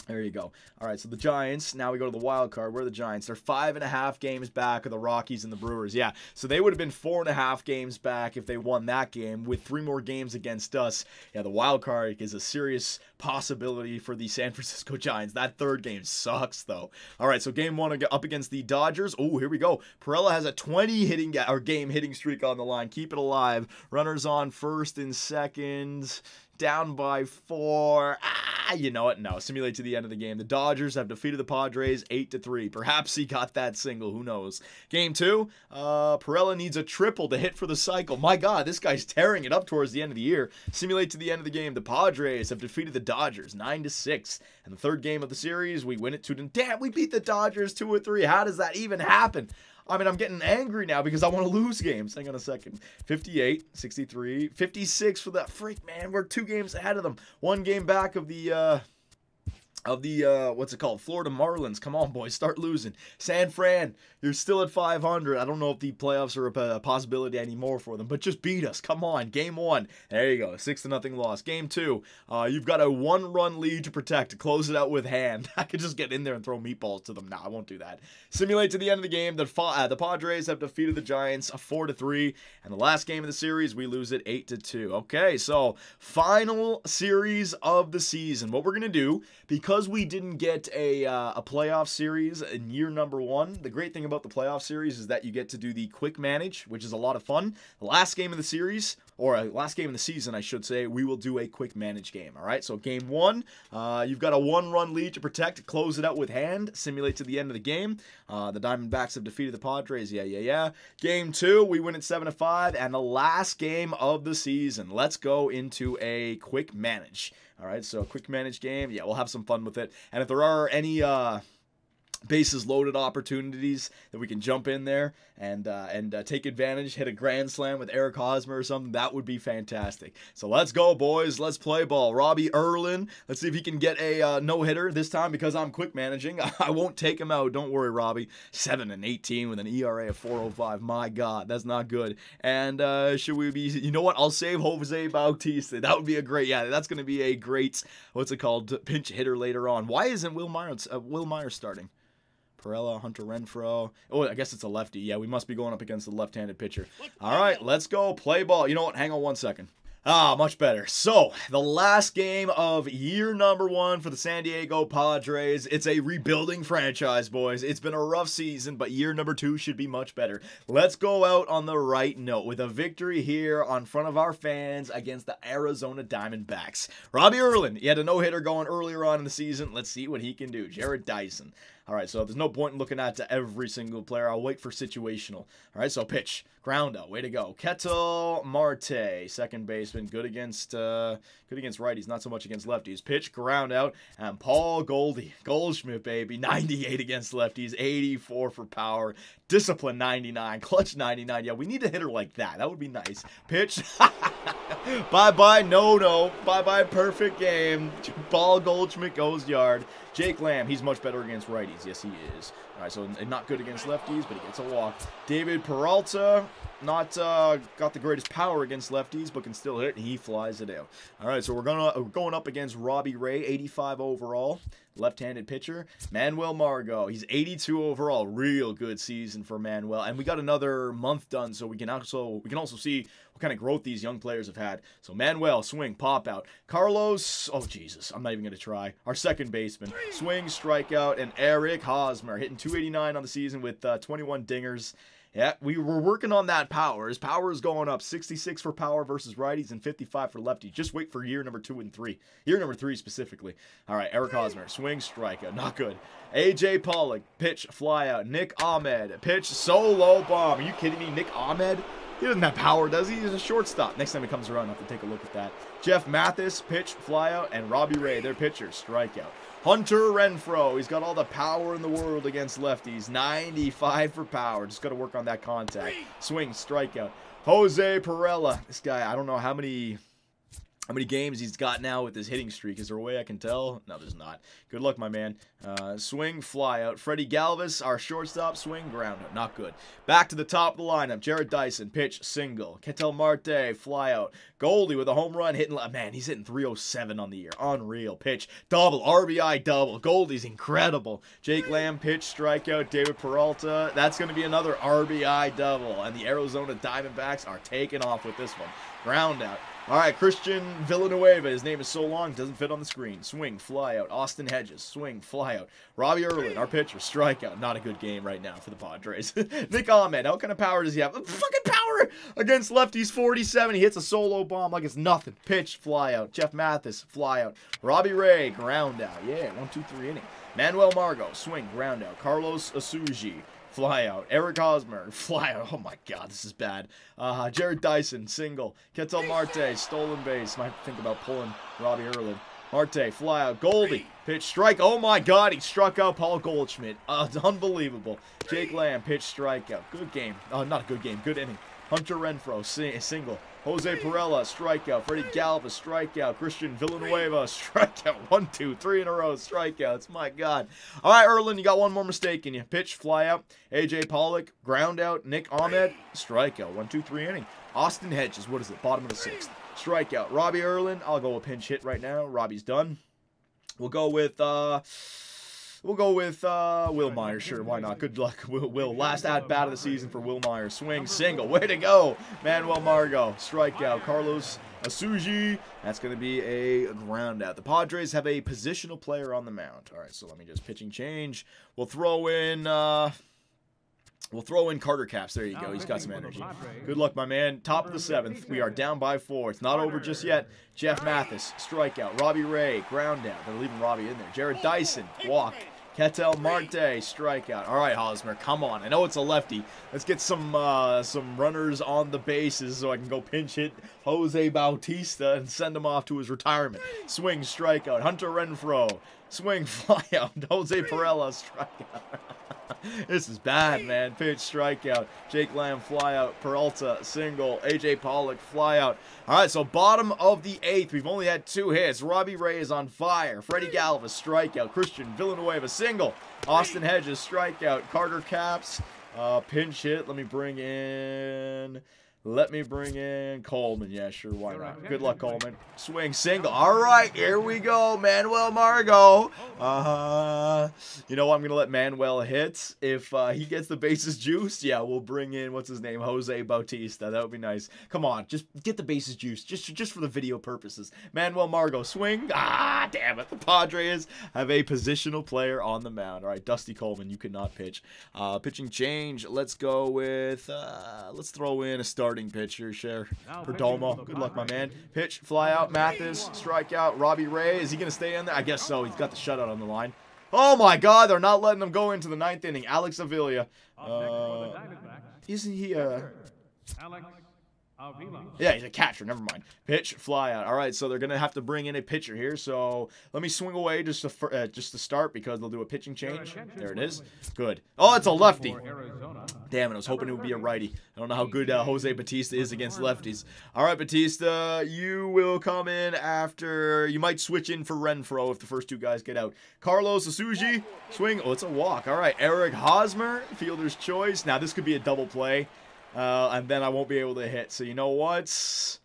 there you go. All right, so the Giants. Now we go to the wild card. Where are the Giants? They're five and a half games back of the Rockies and the Brewers. Yeah, so they would have been four and a half games back if they won that game. With three more games against us, yeah, the wild card is a serious possibility for the San <laughs> Francisco Giants. That third game sucks though. All right, so game one up against the Dodgers. Oh, here we go. Pirela has a 20 hitting or game hitting streak on the line. Keep it alive. Runners on first and second down by four. Ah, you know what? No, simulate to the end of the game. The Dodgers have defeated the Padres eight to three. Perhaps he got that single. Who knows? Game two. Uh, Pirela needs a triple to hit for the cycle. My God, this guy's tearing it up towards the end of the year. Simulate to the end of the game. The Padres have defeated the Dodgers nine to six. And the third game of the series, we win it two to. Damn, we beat the Dodgers two or three. How does that even happen? I mean, I'm getting angry now because I want to lose games. Hang on a second. 58, 63, 56 for that freak, man. We're two games ahead of them. One game back of the uh of the uh what's it called? Florida marlins. Come on boys start losing. San fran you're still at 500 i don't know if the playoffs are a, possibility anymore for them but just beat us. Come on game one. There you go six to nothing loss. Game two uh you've got a one run lead to protect. Close it out with hand. <laughs> I could just get in there and throw meatballs to them. Nah, i won't do that. Simulate to the end of the game the, uh, the padres have defeated the giants a four to three. And the last game of the series we lose it eight to two. Okay so final series of the season. What we're gonna do because because we didn't get a uh, a playoff series in year number one, the great thing about the playoff series is that you get to do the quick manage, which is a lot of fun. The last game of the series, or uh, last game of the season, I should say, we will do a quick manage game. All right, so game one, uh, you've got a one-run lead to protect, close it out with hand, simulate to the end of the game. Uh, the Diamondbacks have defeated the Padres. Yeah, yeah, yeah. Game two, we win at seven to five, and the last game of the season. Let's go into a quick manage. All right, so quick manage game. Yeah, we'll have some fun with it. And if there are any uh, bases loaded opportunities that we can jump in there and uh, and uh, take advantage, hit a grand slam with Eric Hosmer or something. That would be fantastic. So let's go, boys. Let's play ball. Robbie Erlin. Let's see if he can get a uh, no hitter this time because I'm quick managing. <laughs> I won't take him out. Don't worry, Robbie. Seven and 18 with an ERA of 4.05. My God, that's not good. And uh, should we be? You know what? I'll save Jose Bautista. That would be a great. Yeah, that's going to be a great. What's it called? Pinch hitter later on. Why isn't Wil Myers? Uh, Wil Myers starting? Pirela, Hunter Renfroe. Oh, I guess it's a lefty. Yeah, we must be going up against the left-handed pitcher. <laughs> All right, let's go play ball. You know what? Hang on one second. Ah, much better. So, the last game of year number one for the San Diego Padres. It's a rebuilding franchise, boys. It's been a rough season, but year number two should be much better. Let's go out on the right note with a victory here on front of our fans against the Arizona Diamondbacks. Robbie Erlin, he had a no hitter going earlier on in the season. Let's see what he can do. Jarrod Dyson. All right, so there's no point in looking at to every single player. I'll wait for situational. All right, so pitch, ground out, way to go. Ketel Marte, second baseman, good against uh, good against righties, not so much against lefties. Pitch, ground out, and Paul Goldie, Goldschmidt, baby, 98 against lefties, 84 for power, discipline 99, clutch 99. Yeah, we need a hitter like that. That would be nice. Pitch, <laughs> bye bye, no no, bye bye, perfect game. Paul Goldschmidt goes yard. Jake Lamb, he's much better against righties. Yes, he is. All right, so not good against lefties, but he gets a walk. David Peralta, not uh, got the greatest power against lefties, but can still hit. He flies it out. All right, so we're gonna we're going up against Robbie Ray, 85 overall, left-handed pitcher. Manuel Margot, he's 82 overall, real good season for Manuel. And we got another month done, so we can also we can also see what kind of growth these young players have had. So Manuel, swing, pop out. Carlos, oh Jesus, I'm not even gonna try. Our second baseman, swing, strikeout, and Eric Hosmer hitting 289 on the season with uh, 21 dingers. Yeah, we were working on that power. His power is going up 66 for power versus righties and 55 for lefties. Just wait for year number two and three. Year number three specifically. All right, Eric Hosmer, swing, strikeout, not good. AJ Pollock, pitch, flyout. Nick Ahmed, pitch, solo bomb. Are you kidding me? Nick Ahmed? He doesn't have power, does he? He's a shortstop. Next time he comes around, I have to take a look at that. Jeff Mathis, pitch, flyout, and Robbie Ray, their pitchers, strikeout. Hunter Renfroe, he's got all the power in the world against lefties. 95 for power. Just got to work on that contact. Swing, strikeout. Jose Pirela, this guy, I don't know how many how many games he's got now with his hitting streak. Is there a way I can tell? No, there's not. Good luck, my man. Uh, swing, fly out. Freddie Galvis, our shortstop, swing, ground out. Not good. Back to the top of the lineup. Jarrod Dyson, pitch, single. Ketel Marte, fly out. Goldie with a home run, hitting, man, he's hitting 307 on the year. Unreal. Pitch, double, RBI double. Goldie's incredible. Jake Lamb, pitch, strikeout. David Peralta, that's going to be another RBI double. And the Arizona Diamondbacks are taking off with this one. Ground out. All right, Christian Villanueva. His name is so long, doesn't fit on the screen. Swing, fly out. Austin Hedges, swing, fly out. Robbie Erlin, our pitcher, strikeout. Not a good game right now for the Padres. <laughs> Nick Ahmed, how kind of power does he have? Fucking power against lefties, 47. He hits a solo bomb like it's nothing. Pitch, fly out. Jeff Mathis, fly out. Robbie Ray, ground out. Yeah, one, two, three inning. Manuel Margot, swing, ground out. Carlos Asuaje, Fly out. Eric Hosmer, <laughs> fly out. Oh my god, this is bad. Uh, Jarrod Dyson, single. Ketel Marte, stolen base. Might think about pulling Robbie Erlin. Marte, fly out. Goldie, pitch strike. Oh my god, he struck out Paul Goldschmidt. Uh, unbelievable. Jake Lamb, pitch strikeout. Good game. Oh, not a good game. Good inning. Hunter Renfroe, single. Jose Pirela, strikeout. Freddie Galvis, strikeout. Christian Villanueva, strikeout. <laughs> One, two, three in a row, strikeouts. My God. All right, Erlin, you got one more mistake in you. Pitch, fly out. AJ Pollock, ground out. Nick Ahmed, strikeout. One, two, three inning. Austin Hedges, what is it? Bottom of the sixth. Strikeout. Robbie Erlin, I'll go a pinch hit right now. Robbie's done. We'll go with, uh... We'll go with uh, Wil Myers. Sure, why not? Good luck, <laughs> Will. Will. Last at bat of the season for Wil Myers. Swing, single. Way to go. Manuel Margot. Strikeout. Carlos Asuaje. That's going to be a ground out. The Padres have a positional player on the mound. All right, so let me just pitching change. We'll throw in... Uh, We'll throw in Carter Capps. There you go. He's got some energy. Good luck, my man. Top of the seventh. We are down by four. It's not over just yet. Jeff Mathis, strikeout. Robbie Ray, ground down. They're leaving Robbie in there. Jarrod Dyson, walk. Ketel Marte, strikeout. All right, Hosmer, come on. I know it's a lefty. Let's get some uh, some runners on the bases so I can go pinch hit Jose Bautista and send him off to his retirement. Swing, strikeout. Hunter Renfroe, swing, <laughs> flyout. Jose Pirela, strikeout. <laughs> this is bad, man. Pitch, strikeout. Jake Lamb, flyout. Peralta, single. AJ Pollock, flyout. All right, so bottom of the eighth. We've only had two hits. Robbie Ray is on fire. Freddie Galva, strikeout. Christian Villanueva, single. Austin Hedges, strikeout. Carter Capps, uh, pinch hit. Let me bring in... Let me bring in Coleman. Yeah, sure, why not? Good luck, Coleman. Swing single. All right, here we go. Manuel Margot. Uh, you know, I'm going to let Manuel hit. If uh, he gets the bases juiced, yeah, we'll bring in, what's his name? Jose Bautista. That would be nice. Come on, just get the bases juiced, just, just for the video purposes. Manuel Margot, swing. Ah, damn it. The Padres have a positional player on the mound. All right, Dusty Coleman, you cannot pitch. Uh, pitching change. Let's go with, uh, let's throw in a start starting pitcher, Share Perdomo. Good luck, my man. Pitch, fly out, Mathis, strikeout, Robbie Ray. Is he going to stay in there? I guess so. He's got the shutout on the line. Oh, my God. They're not letting him go into the ninth inning. Alex Avila. Uh, isn't he a... Uh, Alex yeah, he's a catcher. Never mind. Pitch, fly out. All right, so they're gonna have to bring in a pitcher here. So let me swing away just to uh, just to start because they'll do a pitching change. There it is. Good. Oh, it's a lefty. Damn it! I was hoping it would be a righty. I don't know how good uh, Jose Batista is against lefties. All right, Batista, you will come in after. You might switch in for Renfroe if the first two guys get out. Carlos Asuaje, swing. Oh, it's a walk. All right, Eric Hosmer, fielder's choice. Now this could be a double play. Uh, and then I won't be able to hit. So you know what?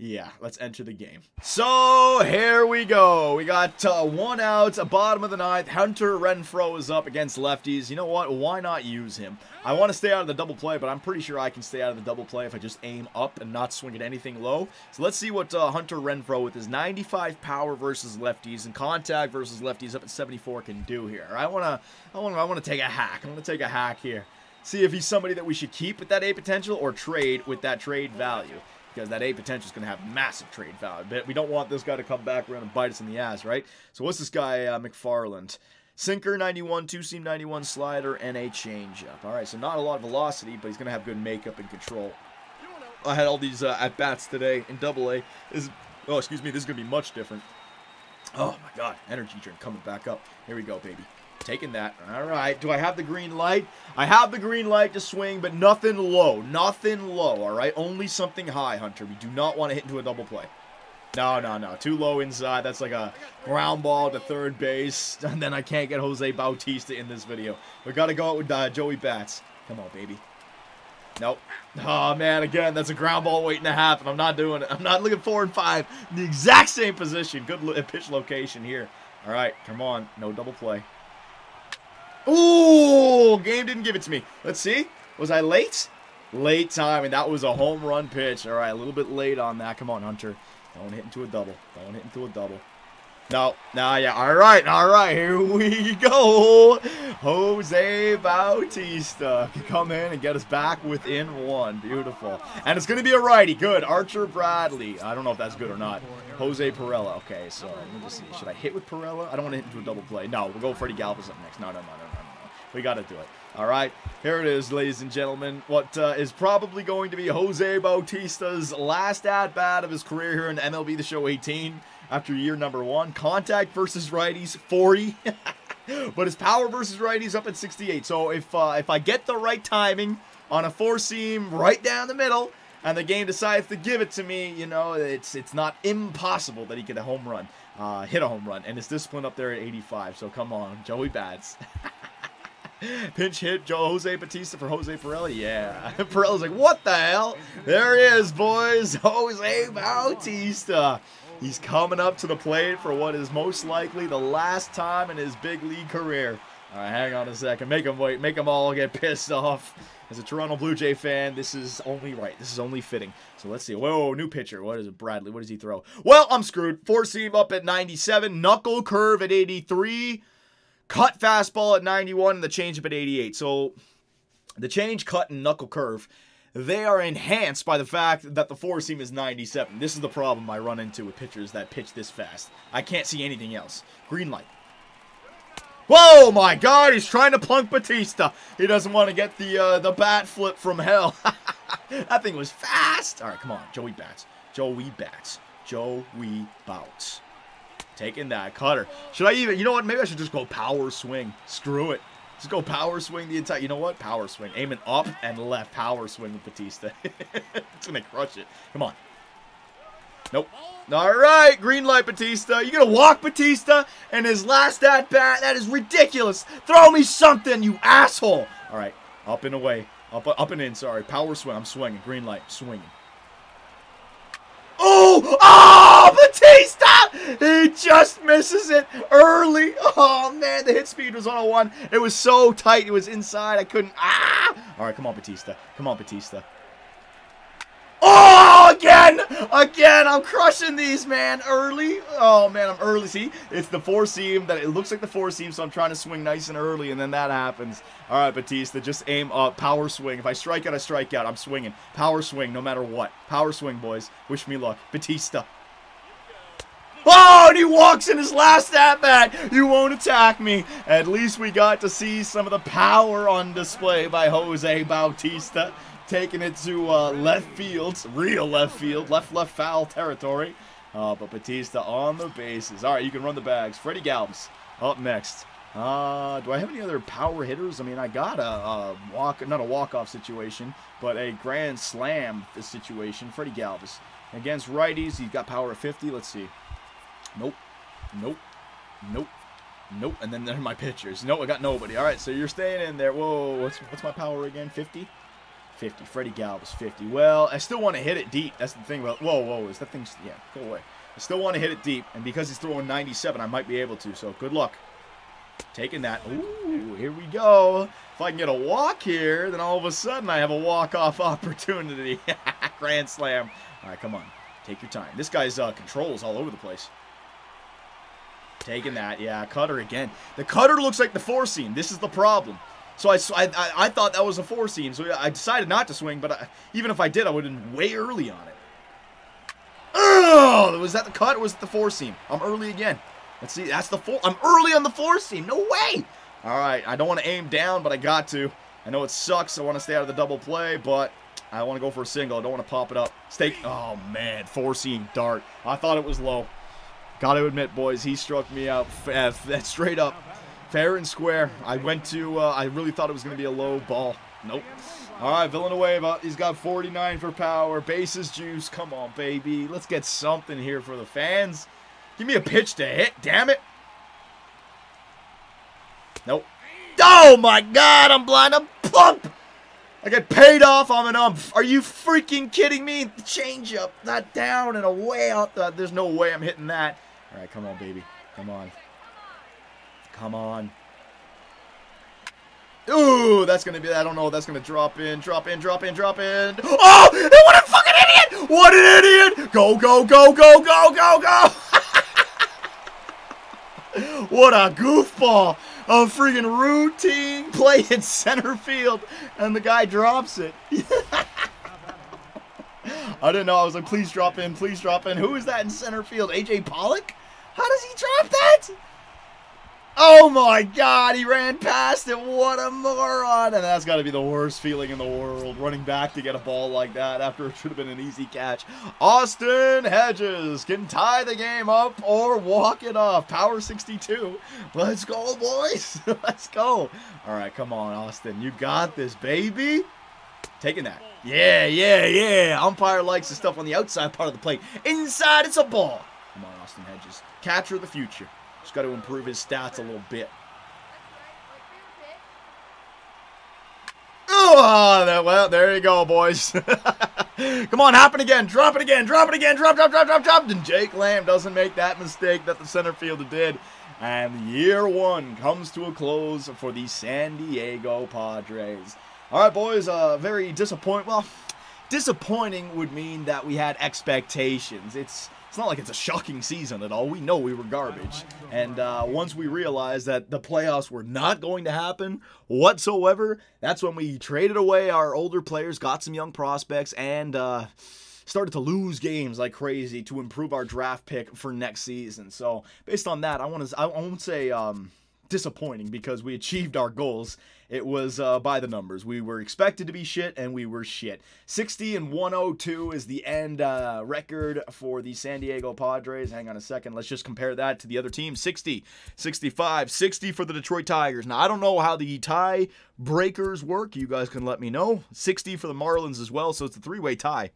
Yeah, let's enter the game. So, here we go. We got uh, one out, a bottom of the ninth. Hunter Renfroe is up against lefties. You know what? Why not use him? I want to stay out of the double play, but I'm pretty sure I can stay out of the double play if I just aim up and not swing at anything low. So let's see what uh, Hunter Renfroe with his 95 power versus lefties and contact versus lefties up at 74 can do here. I want to I want to I want to take a hack. I'm going to take a hack here see if he's somebody that we should keep with that A potential or trade with that trade value. Because that A potential is going to have massive trade value. But we don't want this guy to come back around and bite us in the ass, right? So what's this guy, uh, McFarland? Sinker 91, two-seam 91 slider, and a changeup. All right, so not a lot of velocity, but he's going to have good makeup and control. I had all these uh, at-bats today in Double A. This, oh, excuse me, this is going to be much different. Oh, my God. Energy drink coming back up. Here we go, baby taking that. All right. Do I have the green light? I have the green light to swing, but nothing low. Nothing low, all right? Only something high, Hunter. We do not want to hit into a double play. No, no, no. Too low inside. That's like a ground ball to third base. <laughs> And then I can't get Jose Bautista in this video. We got to go out with uh, Joey Bats. Come on, baby. Nope. Oh, man, again, that's a ground ball waiting to happen. I'm not doing it. I'm not looking four and five. In the exact same position. Good pitch location here. All right, come on. No double play. Ooh, game didn't give it to me. Let's see. Was I late? Late time, and that was a home run pitch. All right, a little bit late on that. Come on, Hunter. Don't hit into a double. Don't hit into a double. No, no, yeah. All right, all right. Here we <laughs> go. Jose Bautista can come in and get us back within one. Beautiful. And it's going to be a righty. Good. Archie Bradley. I don't know if that's good or not. Jose Pirela. Okay, so let me just see. Should I hit with Pirela? I don't want to hit into a double play. No, we'll go Freddie Galvis up next. No, no, no, no. We got to do it. All right, here it is, ladies and gentlemen. What uh, is probably going to be Jose Bautista's last at-bat of his career here in MLB The Show 18 after year number one. Contact versus righties, 40. <laughs> but his power versus righties up at 68. So if uh, if I get the right timing on a four seam right down the middle, and the game decides to give it to me, you know, it's it's not impossible that he get a home run, uh, hit a home run, and his discipline up there at 85. So come on, Joey Bats. <laughs> <laughs> Pinch hit Jose Batista for Jose Pirela. Yeah. <laughs> Pirela's like, what the hell? There he is, boys. <laughs> Jose Bautista. He's coming up to the plate for what is most likely the last time in his big league career. All right, hang on a second. Make them wait. Make them all get pissed off. As a Toronto Blue Jay fan, this is only right. This is only fitting. So let's see. Whoa, new pitcher. What is it? Bradley. What does he throw? Well, I'm screwed. Four seam up at 97. Knuckle curve at 83 cut fastball at 91 and the changeup at 88. So the change, cut, and knuckle curve, they are enhanced by the fact that the four seam is 97. This is the problem I run into with pitchers that pitch this fast. I can't see anything else. Green light. Whoa, my God! He's trying to plunk Batista. He doesn't want to get the uh, the bat flip from hell. <laughs> that thing was fast. All right, come on, Joey Bats. Joey Bats. Joey Bouts. Taking that cutter. Should I even? You know what? Maybe I should just go power swing. Screw it. Just go power swing the entire. You know what? Power swing. Aiming up and left. Power swing with Batista. <laughs> it's gonna crush it. Come on. Nope. All right, green light, Batista. You gonna walk Batista and his last at bat? That is ridiculous. Throw me something, you asshole. All right, up and away, up, up and in. Sorry, power swing. I'm swinging. Green light, swinging. Oh, oh, Batista! He just misses it early. Oh man, the hit speed was on a one. It was so tight. It was inside. I couldn't. Ah! All right, come on, Batista. Come on, Batista. Oh, again! Again, I'm crushing these, man, early. Oh, man, I'm early. See, it's the four seam that it looks like the four seam, so I'm trying to swing nice and early, and then that happens. All right, Batista, just aim up, power swing. If I strike out, I strike out. I'm swinging. Power swing, no matter what. Power swing, boys. Wish me luck. Batista. Oh, and he walks in his last at bat. You won't attack me. At least we got to see some of the power on display by Jose Bautista taking it to uh, left field, real left field, left left foul territory. Uh, but Batista on the bases. All right, you can run the bags. Freddie Galvis up next. Uh, do I have any other power hitters? I mean, I got a, a walk, not a walk-off situation, but a grand slam situation. Freddie Galvis against righties. He's got power of 50. Let's see. Nope. Nope. Nope. Nope. And then there are my pitchers. Nope, I got nobody. All right, so you're staying in there. Whoa, what's what's my power again? 50. 50. Freddie Galvis, 50. Well, I still want to hit it deep. That's the thing about... Whoa, whoa, is that thing... Yeah, go away. I still want to hit it deep, and because he's throwing 97, I might be able to, so good luck. Taking that. Ooh, here we go. If I can get a walk here, then all of a sudden I have a walk-off <laughs> opportunity. <laughs> Grand slam. All right, come on. Take your time. This guy's uh, controls all over the place. Taking that. Yeah, cutter again. The cutter looks like the four seam. This is the problem. So I, I, I thought that was a four seam, so I decided not to swing, but I, even if I did, I would have been way early on it. Oh, was that the cut or was it the four seam? I'm early again. Let's see, that's the four. I'm early on the four seam. No way. All right, I don't want to aim down, but I got to. I know it sucks. I want to stay out of the double play, but I want to go for a single. I don't want to pop it up. Stay. Oh, man. Four seam dart. I thought it was low. Got to admit, boys, he struck me out straight up. Fair and square. I went to, uh, I really thought it was going to be a low ball. Nope. All right, Villanueva. He's got 49 for power. Bases juice. Come on, baby. Let's get something here for the fans. Give me a pitch to hit. Damn it. Nope. Oh, my God. I'm blind. I'm plump. I get paid off. I'm an umph. Are you freaking kidding me? Change up. That down and away out. The, there's no way I'm hitting that. All right, come on, baby. Come on. Come on. Ooh, that's gonna be, I don't know, that's gonna drop in, drop in, drop in, drop in. Oh, what a fucking idiot! What an idiot! Go, go, go, go, go, go, go! <laughs> what a goofball! A freaking routine play in center field, and the guy drops it. <laughs> I didn't know. I was like, please drop in, please drop in. Who is that in center field? AJ Pollock? How does he drop that? Oh my god, he ran past it. What a moron. And that's got to be the worst feeling in the world, running back to get a ball like that after it should have been an easy catch. Austin Hedges can tie the game up or walk it off. Power 62. Let's go, boys. <laughs> Let's go. All right, come on, Austin. You got this, baby. Taking that. Yeah, yeah, yeah. Umpire likes the stuff on the outside part of the plate. Inside, it's a ball. Come on, Austin Hedges. Catcher of the future. Got to improve his stats a little bit. Oh, well, there you go, boys. <laughs> Come on, happen again. Drop it again. Drop it again. Drop, drop, drop, drop, drop. And Jake Lamb doesn't make that mistake that the center fielder did. And year one comes to a close for the San Diego Padres. All right, boys, uh, very disappointing. Well, disappointing would mean that we had expectations. It's it's not like it's a shocking season at all. We know we were garbage. And uh, once we realized that the playoffs were not going to happen whatsoever, that's when we traded away our older players, got some young prospects, and uh, started to lose games like crazy to improve our draft pick for next season. So based on that, I want to I won't say um, disappointing because we achieved our goals. It was uh, by the numbers. We were expected to be shit, and we were shit. 60 and 102 is the end uh, record for the San Diego Padres. Hang on a second. Let's just compare that to the other team 60, 65, 60 for the Detroit Tigers. Now, I don't know how the tie breakers work. You guys can let me know. 60 for the Marlins as well, so it's a three way tie.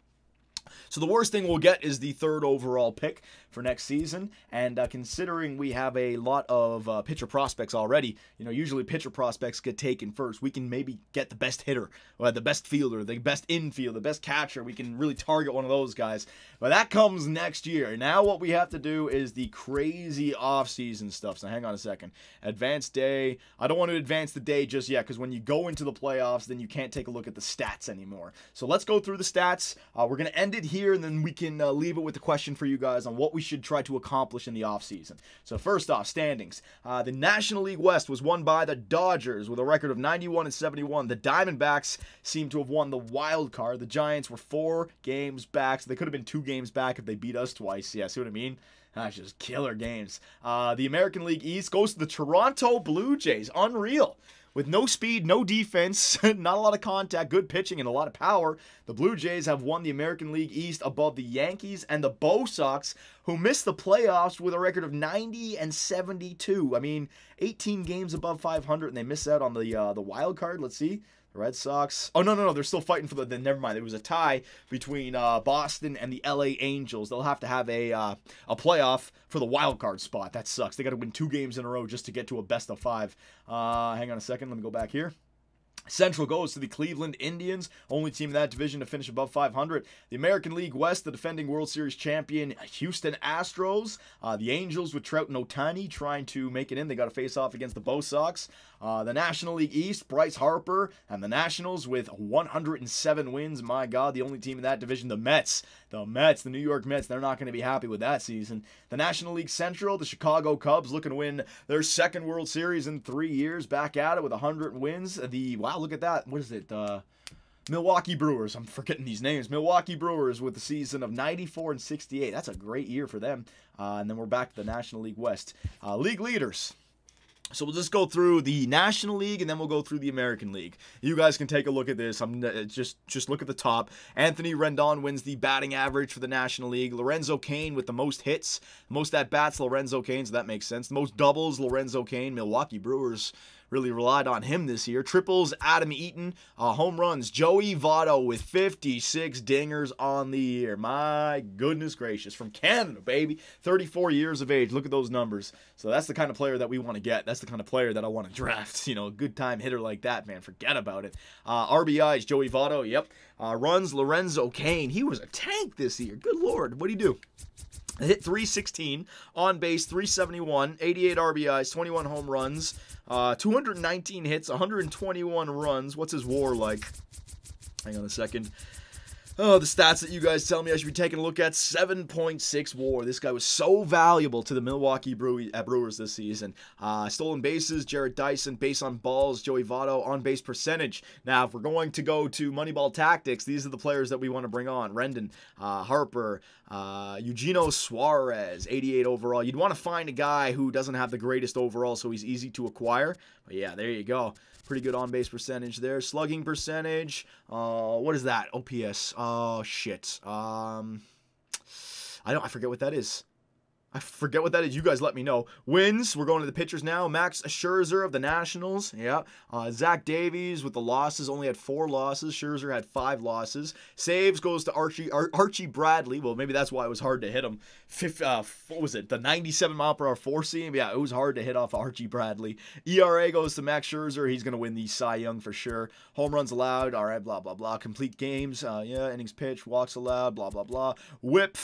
So the worst thing we'll get is the third overall pick for next season. And uh, considering we have a lot of uh, pitcher prospects already, you know, usually pitcher prospects get taken first. We can maybe get the best hitter, or the best fielder, the best infield, the best catcher. We can really target one of those guys. But that comes next year. Now what we have to do is the crazy off-season stuff. So hang on a second. Advanced day. I don't want to advance the day just yet because when you go into the playoffs, then you can't take a look at the stats anymore. So let's go through the stats. Uh, we're going to end it here, and then we can uh, leave it with a question for you guys on what we should try to accomplish in the offseason. So, first off, standings. Uh, the National League West was won by the Dodgers with a record of 91 and 71. The Diamondbacks seem to have won the wild card. The Giants were four games back, so they could have been two games back if they beat us twice. Yeah, see what I mean? That's just killer games. Uh, the American League East goes to the Toronto Blue Jays. Unreal. With no speed, no defense, <laughs> not a lot of contact, good pitching, and a lot of power, the Blue Jays have won the American League East above the Yankees and the Bo Sox, who missed the playoffs with a record of 90 and 72. I mean, 18 games above 500, and they miss out on the uh, the wild card. Let's see. Red Sox. Oh no, no, no! They're still fighting for the. Then never mind. It was a tie between uh, Boston and the L.A. Angels. They'll have to have a uh, a playoff for the wild card spot. That sucks. They got to win two games in a row just to get to a best of five. Uh, hang on a second. Let me go back here. Central goes to the Cleveland Indians, only team in that division to finish above 500. The American League West, the defending World Series champion Houston Astros. Uh, the Angels with Trout and Ohtani trying to make it in. They got to face off against the Bo Sox. Uh, the National League East, Bryce Harper and the Nationals with 107 wins. My God, the only team in that division, the Mets. The Mets, the New York Mets, they're not going to be happy with that season. The National League Central, the Chicago Cubs looking to win their second World Series in three years. Back at it with 100 wins. The wow, look at that. What is it? Uh, Milwaukee Brewers. I'm forgetting these names. Milwaukee Brewers with the season of 94 and 68. That's a great year for them. Uh, and then we're back to the National League West. Uh, league leaders. So we'll just go through the National League and then we'll go through the American League. You guys can take a look at this. I'm uh, just just look at the top. Anthony Rendon wins the batting average for the National League. Lorenzo Cain with the most hits, most at bats. Lorenzo Cain, so that makes sense. The most doubles. Lorenzo Cain. Milwaukee Brewers really relied on him this year. Triples, Adam Eaton. Uh, home runs, Joey Votto with 56 dingers on the year. My goodness gracious. From Canada, baby. 34 years of age. Look at those numbers. So that's the kind of player that we want to get. That's the kind of player that I want to <laughs> draft. You know, a good time hitter like that, man. Forget about it. Uh, RBIs, Joey Votto. Yep. Uh, runs, Lorenzo Cain. He was a tank this year. Good lord. What do you do? <laughs> hit 316 on base 371 88 rbis 21 home runs uh, 219 hits 121 runs. What's his war like? Hang on a second Oh, the stats that you guys tell me I should be taking a look at 7.6 war. This guy was so valuable to the Milwaukee uh, Brewers this season. Uh, stolen bases, Jarrod Dyson, base on balls, Joey Votto, on base percentage. Now, if we're going to go to Moneyball tactics, these are the players that we want to bring on Rendon, uh, Harper, uh, Eugenio Suarez, 88 overall. You'd want to find a guy who doesn't have the greatest overall, so he's easy to acquire. But yeah, there you go. Pretty good on base percentage there. Slugging percentage. Uh, what is that? OPS. Oh shit. Um, I don't. I forget what that is. I forget what that is. You guys let me know. Wins. We're going to the pitchers now. Max Scherzer of the Nationals. Yeah. Uh, Zach Davies with the losses only had four losses. Scherzer had five losses. Saves goes to Archie Ar- Archie Bradley. Well, maybe that's why it was hard to hit him. Fifth, uh, what was it? The 97 mile per hour four seam. Yeah, it was hard to hit off Archie Bradley. ERA goes to Max Scherzer. He's going to win the Cy Young for sure. Home runs allowed. All right. Blah blah blah. Complete games. Uh, yeah. Innings pitched. Walks allowed. Blah blah blah. Whip.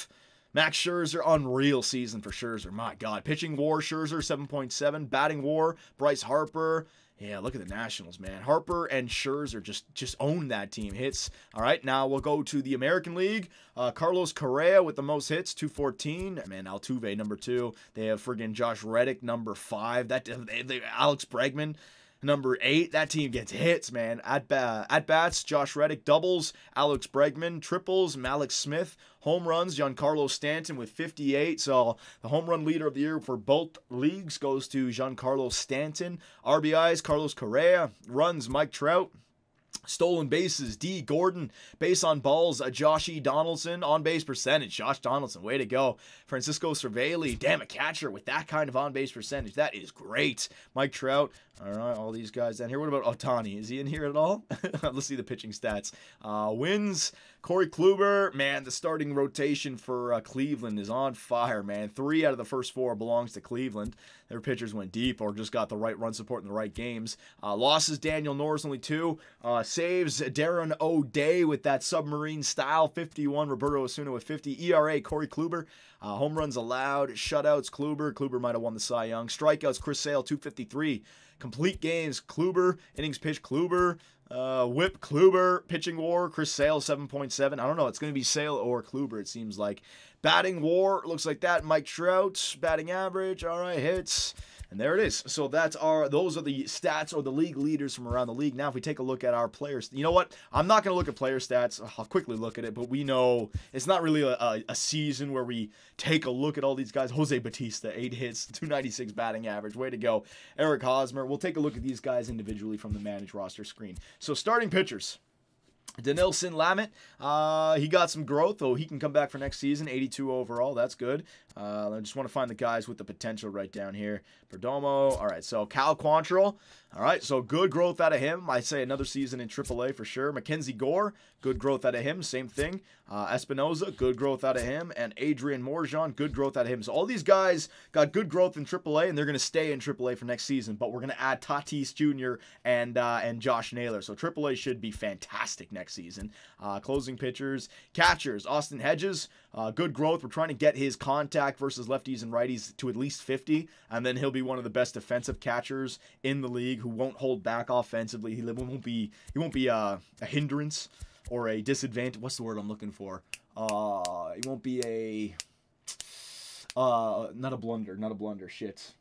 Max Scherzer, unreal season for Scherzer. My God. Pitching war, Scherzer, 7.7. Batting war, Bryce Harper. Yeah, look at the Nationals, man. Harper and Scherzer just just own that team. Hits. All right, now we'll go to the American League. Uh, Carlos Correa with the most hits, 214. Man, Altuve number two. They have friggin' Josh Reddick number five. That they, they, Alex Bregman. Number eight. That team gets hits, man. At, at bats, Josh Reddick doubles, Alex Bregman triples, Mallex Smith home runs, Giancarlo Stanton with 58. So the home run leader of the year for both leagues goes to Giancarlo Stanton. RBIs, Carlos Correa. Runs, Mike Trout. Stolen bases, D. Gordon. Base on balls, uh, Joshy Donaldson. On base percentage, Josh Donaldson. Way to go. Francisco Cervelli. Damn, a catcher with that kind of on base percentage. That is great. Mike Trout. All right, all these guys down here. What about Ohtani? Is he in here at all? <laughs> Let's see the pitching stats. Uh, wins, Corey Kluber. Man, the starting rotation for uh, Cleveland is on fire, man. Three out of the first four belongs to Cleveland. Their pitchers went deep or just got the right run support in the right games. Uh, losses, Daniel Norris, only two. Uh, saves, Darren O'Day with that submarine style, 51. Roberto Osuna with 50. ERA, Corey Kluber. Uh, home runs allowed, shutouts, Kluber. Kluber might have won the Cy Young. Strikeouts, Chris Sale, 253. Complete games, Kluber. Innings pitched, Kluber. Uh, Whip, Kluber. Pitching war, Chris Sale, 7.7. I don't know. It's going to be Sale or Kluber, it seems like. Batting war, looks like that. Mike Trout, batting average. All right, hits. And there it is. So that's our those are the stats or the league leaders from around the league. Now, if we take a look at our players, you know what? I'm not going to look at player stats. I'll quickly look at it, but we know it's not really a, a, a, season where we take a look at all these guys. Jose Batista, eight hits, <laughs> 296 batting average. Way to go. Eric Hosmer. We'll take a look at these guys individually from the managed roster screen. So starting pitchers. Dinelson Lamet, uh, he got some growth, though he can come back for next season. 82 overall, that's good. Uh, I just want to find the guys with the potential right down here. Perdomo, all right. So Cal Quantrill, all right. So good growth out of him. I say another season in AAA for sure. Mackenzie Gore, good growth out of him. Same thing. Uh, Espinoza, good growth out of him, and Adrian Morejon, good growth out of him. So all these guys got good growth in AAA, and they're going to stay in AAA for next season. But we're going to add Tatis Jr. and uh, and Josh Naylor. So AAA should be fantastic next season. Uh, closing pitchers, catchers, Austin Hedges, uh, good growth. We're trying to get his contact versus lefties and righties to at least 50, and then he'll be one of the best defensive catchers in the league who won't hold back offensively. He won't be he won't be a, a hindrance or a disadvantage. What's the word I'm looking for? Uh, he won't be a uh, not a blunder, not a blunder. Shit.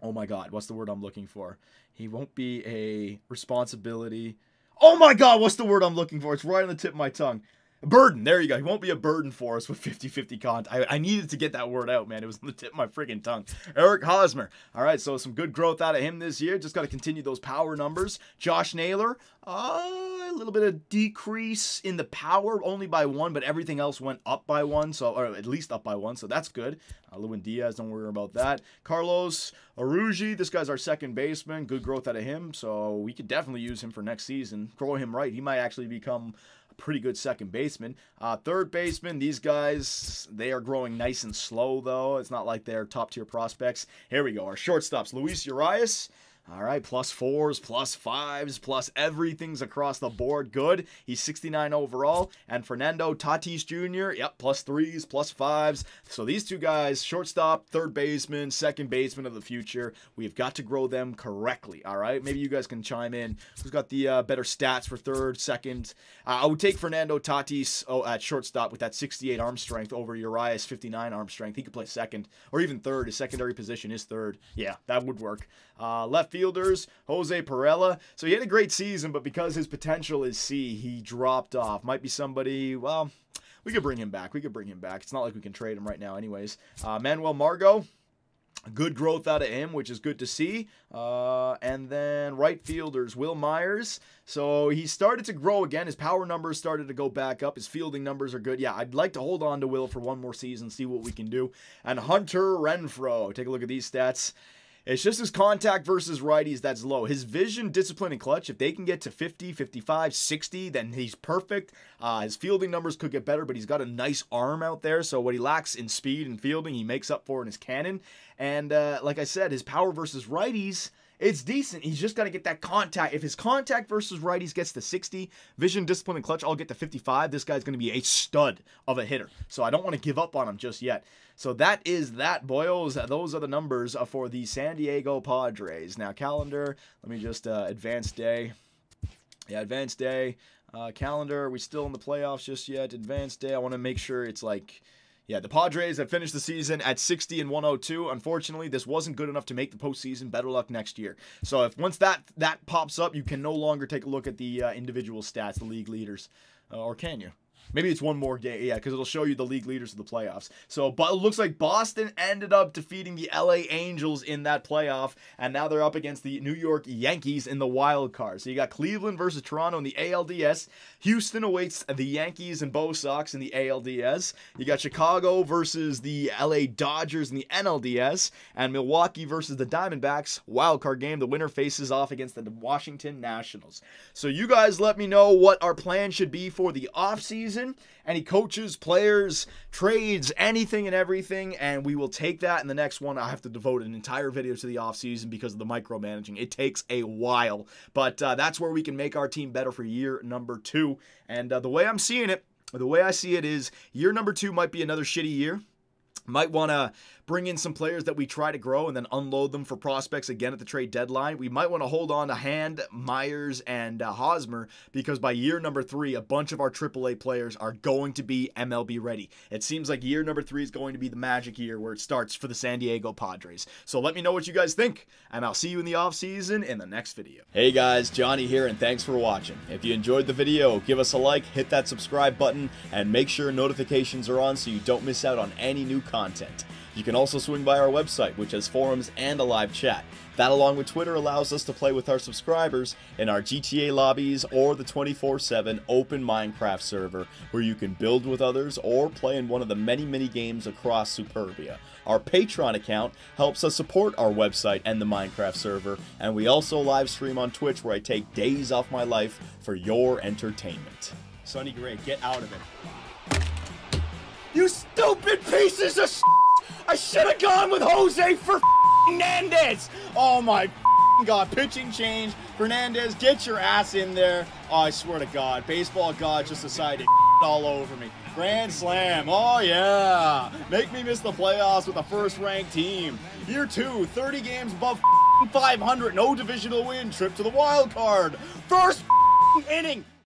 Oh my God, what's the word I'm looking for? He won't be a responsibility. Oh my God, what's the word I'm looking for? It's right on the tip of my tongue burden. There you go. He won't be a burden for us with 50-50 content. I, I needed to get that word out, man. It was on the tip of my freaking tongue. Eric Hosmer. All right, so some good growth out of him this year. Just got to continue those power numbers. Josh Naylor, uh, a little bit of decrease in the power, only by one, but everything else went up by one, so or at least up by one, so that's good. Uh, Lewin Diaz, don't worry about that. Carlos Asuaje, this guy's our second baseman. Good growth out of him, so we could definitely use him for next season. Grow him right. He might actually become pretty good second baseman. Uh, third baseman, these guys, they are growing nice and slow, though. It's not like they're top tier prospects. Here we go. Our shortstops Luis Urias. All right, plus fours, plus fives, plus everything's across the board good. He's 69 overall. And Fernando Tatis Jr., yep, plus threes, plus fives. So these two guys, shortstop, third baseman, second baseman of the future, we've got to grow them correctly. All right, maybe you guys can chime in. Who's got the uh, better stats for third, second? Uh, I would take Fernando Tatis oh, at shortstop with that 68 arm strength over Urias 59 arm strength. He could play second or even third. His secondary position is third. Yeah, that would work. Uh, left fielders, Jose Pirela. So he had a great season, but because his potential is C, he dropped off. Might be somebody, well, we could bring him back. We could bring him back. It's not like we can trade him right now, anyways. Uh, Manuel Margot. Good growth out of him, which is good to see. Uh, and then right fielders, Wil Myers. So he started to grow again. His power numbers started to go back up. His fielding numbers are good. Yeah, I'd like to hold on to Wil for one more season, see what we can do. And Hunter Renfroe, Take a look at these stats. It's just his contact versus righties that's low. His vision, discipline, and clutch, if they can get to 50, 55, 60, then he's perfect. Uh, his fielding numbers could get better, but he's got a nice arm out there. So what he lacks in speed and fielding, he makes up for in his cannon. And uh, like I said, his power versus righties – it's decent. He's just got to get that contact. If his contact versus righties gets to 60, vision, discipline, and clutch all get to 55, this guy's going to be a stud of a hitter. So I don't want to give up on him just yet. So that is that, boys. Those are the numbers uh, for the San Diego Padres. Now, calendar, let me just uh, advance day. Yeah, advanced day. Uh, calendar, we still in the playoffs just yet? Advance day, I want to make sure it's like Yeah, the Padres have finished the season at 60 and 102. Unfortunately, this wasn't good enough to make the postseason. Better luck next year. So if once that that pops up, you can no longer take a look at the uh, individual stats, the league leaders, uh, or can you? Maybe it's one more game, yeah, because it'll show you the league leaders of the playoffs. So, but it looks like Boston ended up defeating the LA Angels in that playoff, and now they're up against the New York Yankees in the wild card. So you got Cleveland versus Toronto in the ALDS. Houston awaits the Yankees and Bo Sox in the ALDS. You got Chicago versus the LA Dodgers in the NLDS, and Milwaukee versus the Diamondbacks. Wild card game. The winner faces off against the Washington Nationals. So you guys let me know what our plan should be for the offseason season, any coaches, players, trades, anything and everything, and we will take that in the next one. I have to devote an entire video to the offseason because of the micromanaging. It takes a while, but uh, that's where we can make our team better for year number two. And uh, the way I'm seeing it, the way I see it is year number two might be another shitty year. Might want to bring in some players that we try to grow and then unload them for prospects again at the trade deadline. We might want to hold on to Hand, Myers, and uh, Hosmer because by year number three, a bunch of our AAA players are going to be MLB ready. It seems like year number three is going to be the magic year where it starts for the San Diego Padres. So let me know what you guys think, and I'll see you in the offseason in the next video. Hey guys, Johnny here, and thanks for watching. If you enjoyed the video, give us a like, hit that subscribe button, and make sure notifications are on so you don't miss out on any new content. You can also swing by our website, which has forums and a live chat. That, along with Twitter, allows us to play with our subscribers in our GTA lobbies or the 24 7 open Minecraft server, where you can build with others or play in one of the many mini games across Superbia. Our Patreon account helps us support our website and the Minecraft server, and we also live stream on Twitch where I take days off my life for your entertainment. Sonny Gray, get out of it. You stupid pieces of I should have gone with Jose for Fernandez. Oh my God, pitching change. Fernandez, get your ass in there. Oh, I swear to God, baseball God just decided <laughs> all over me. Grand slam. Oh, yeah. Make me miss the playoffs with a first ranked team. Year two, 30 games above <laughs> 500. No divisional win. Trip to the wild card. First <laughs> inning.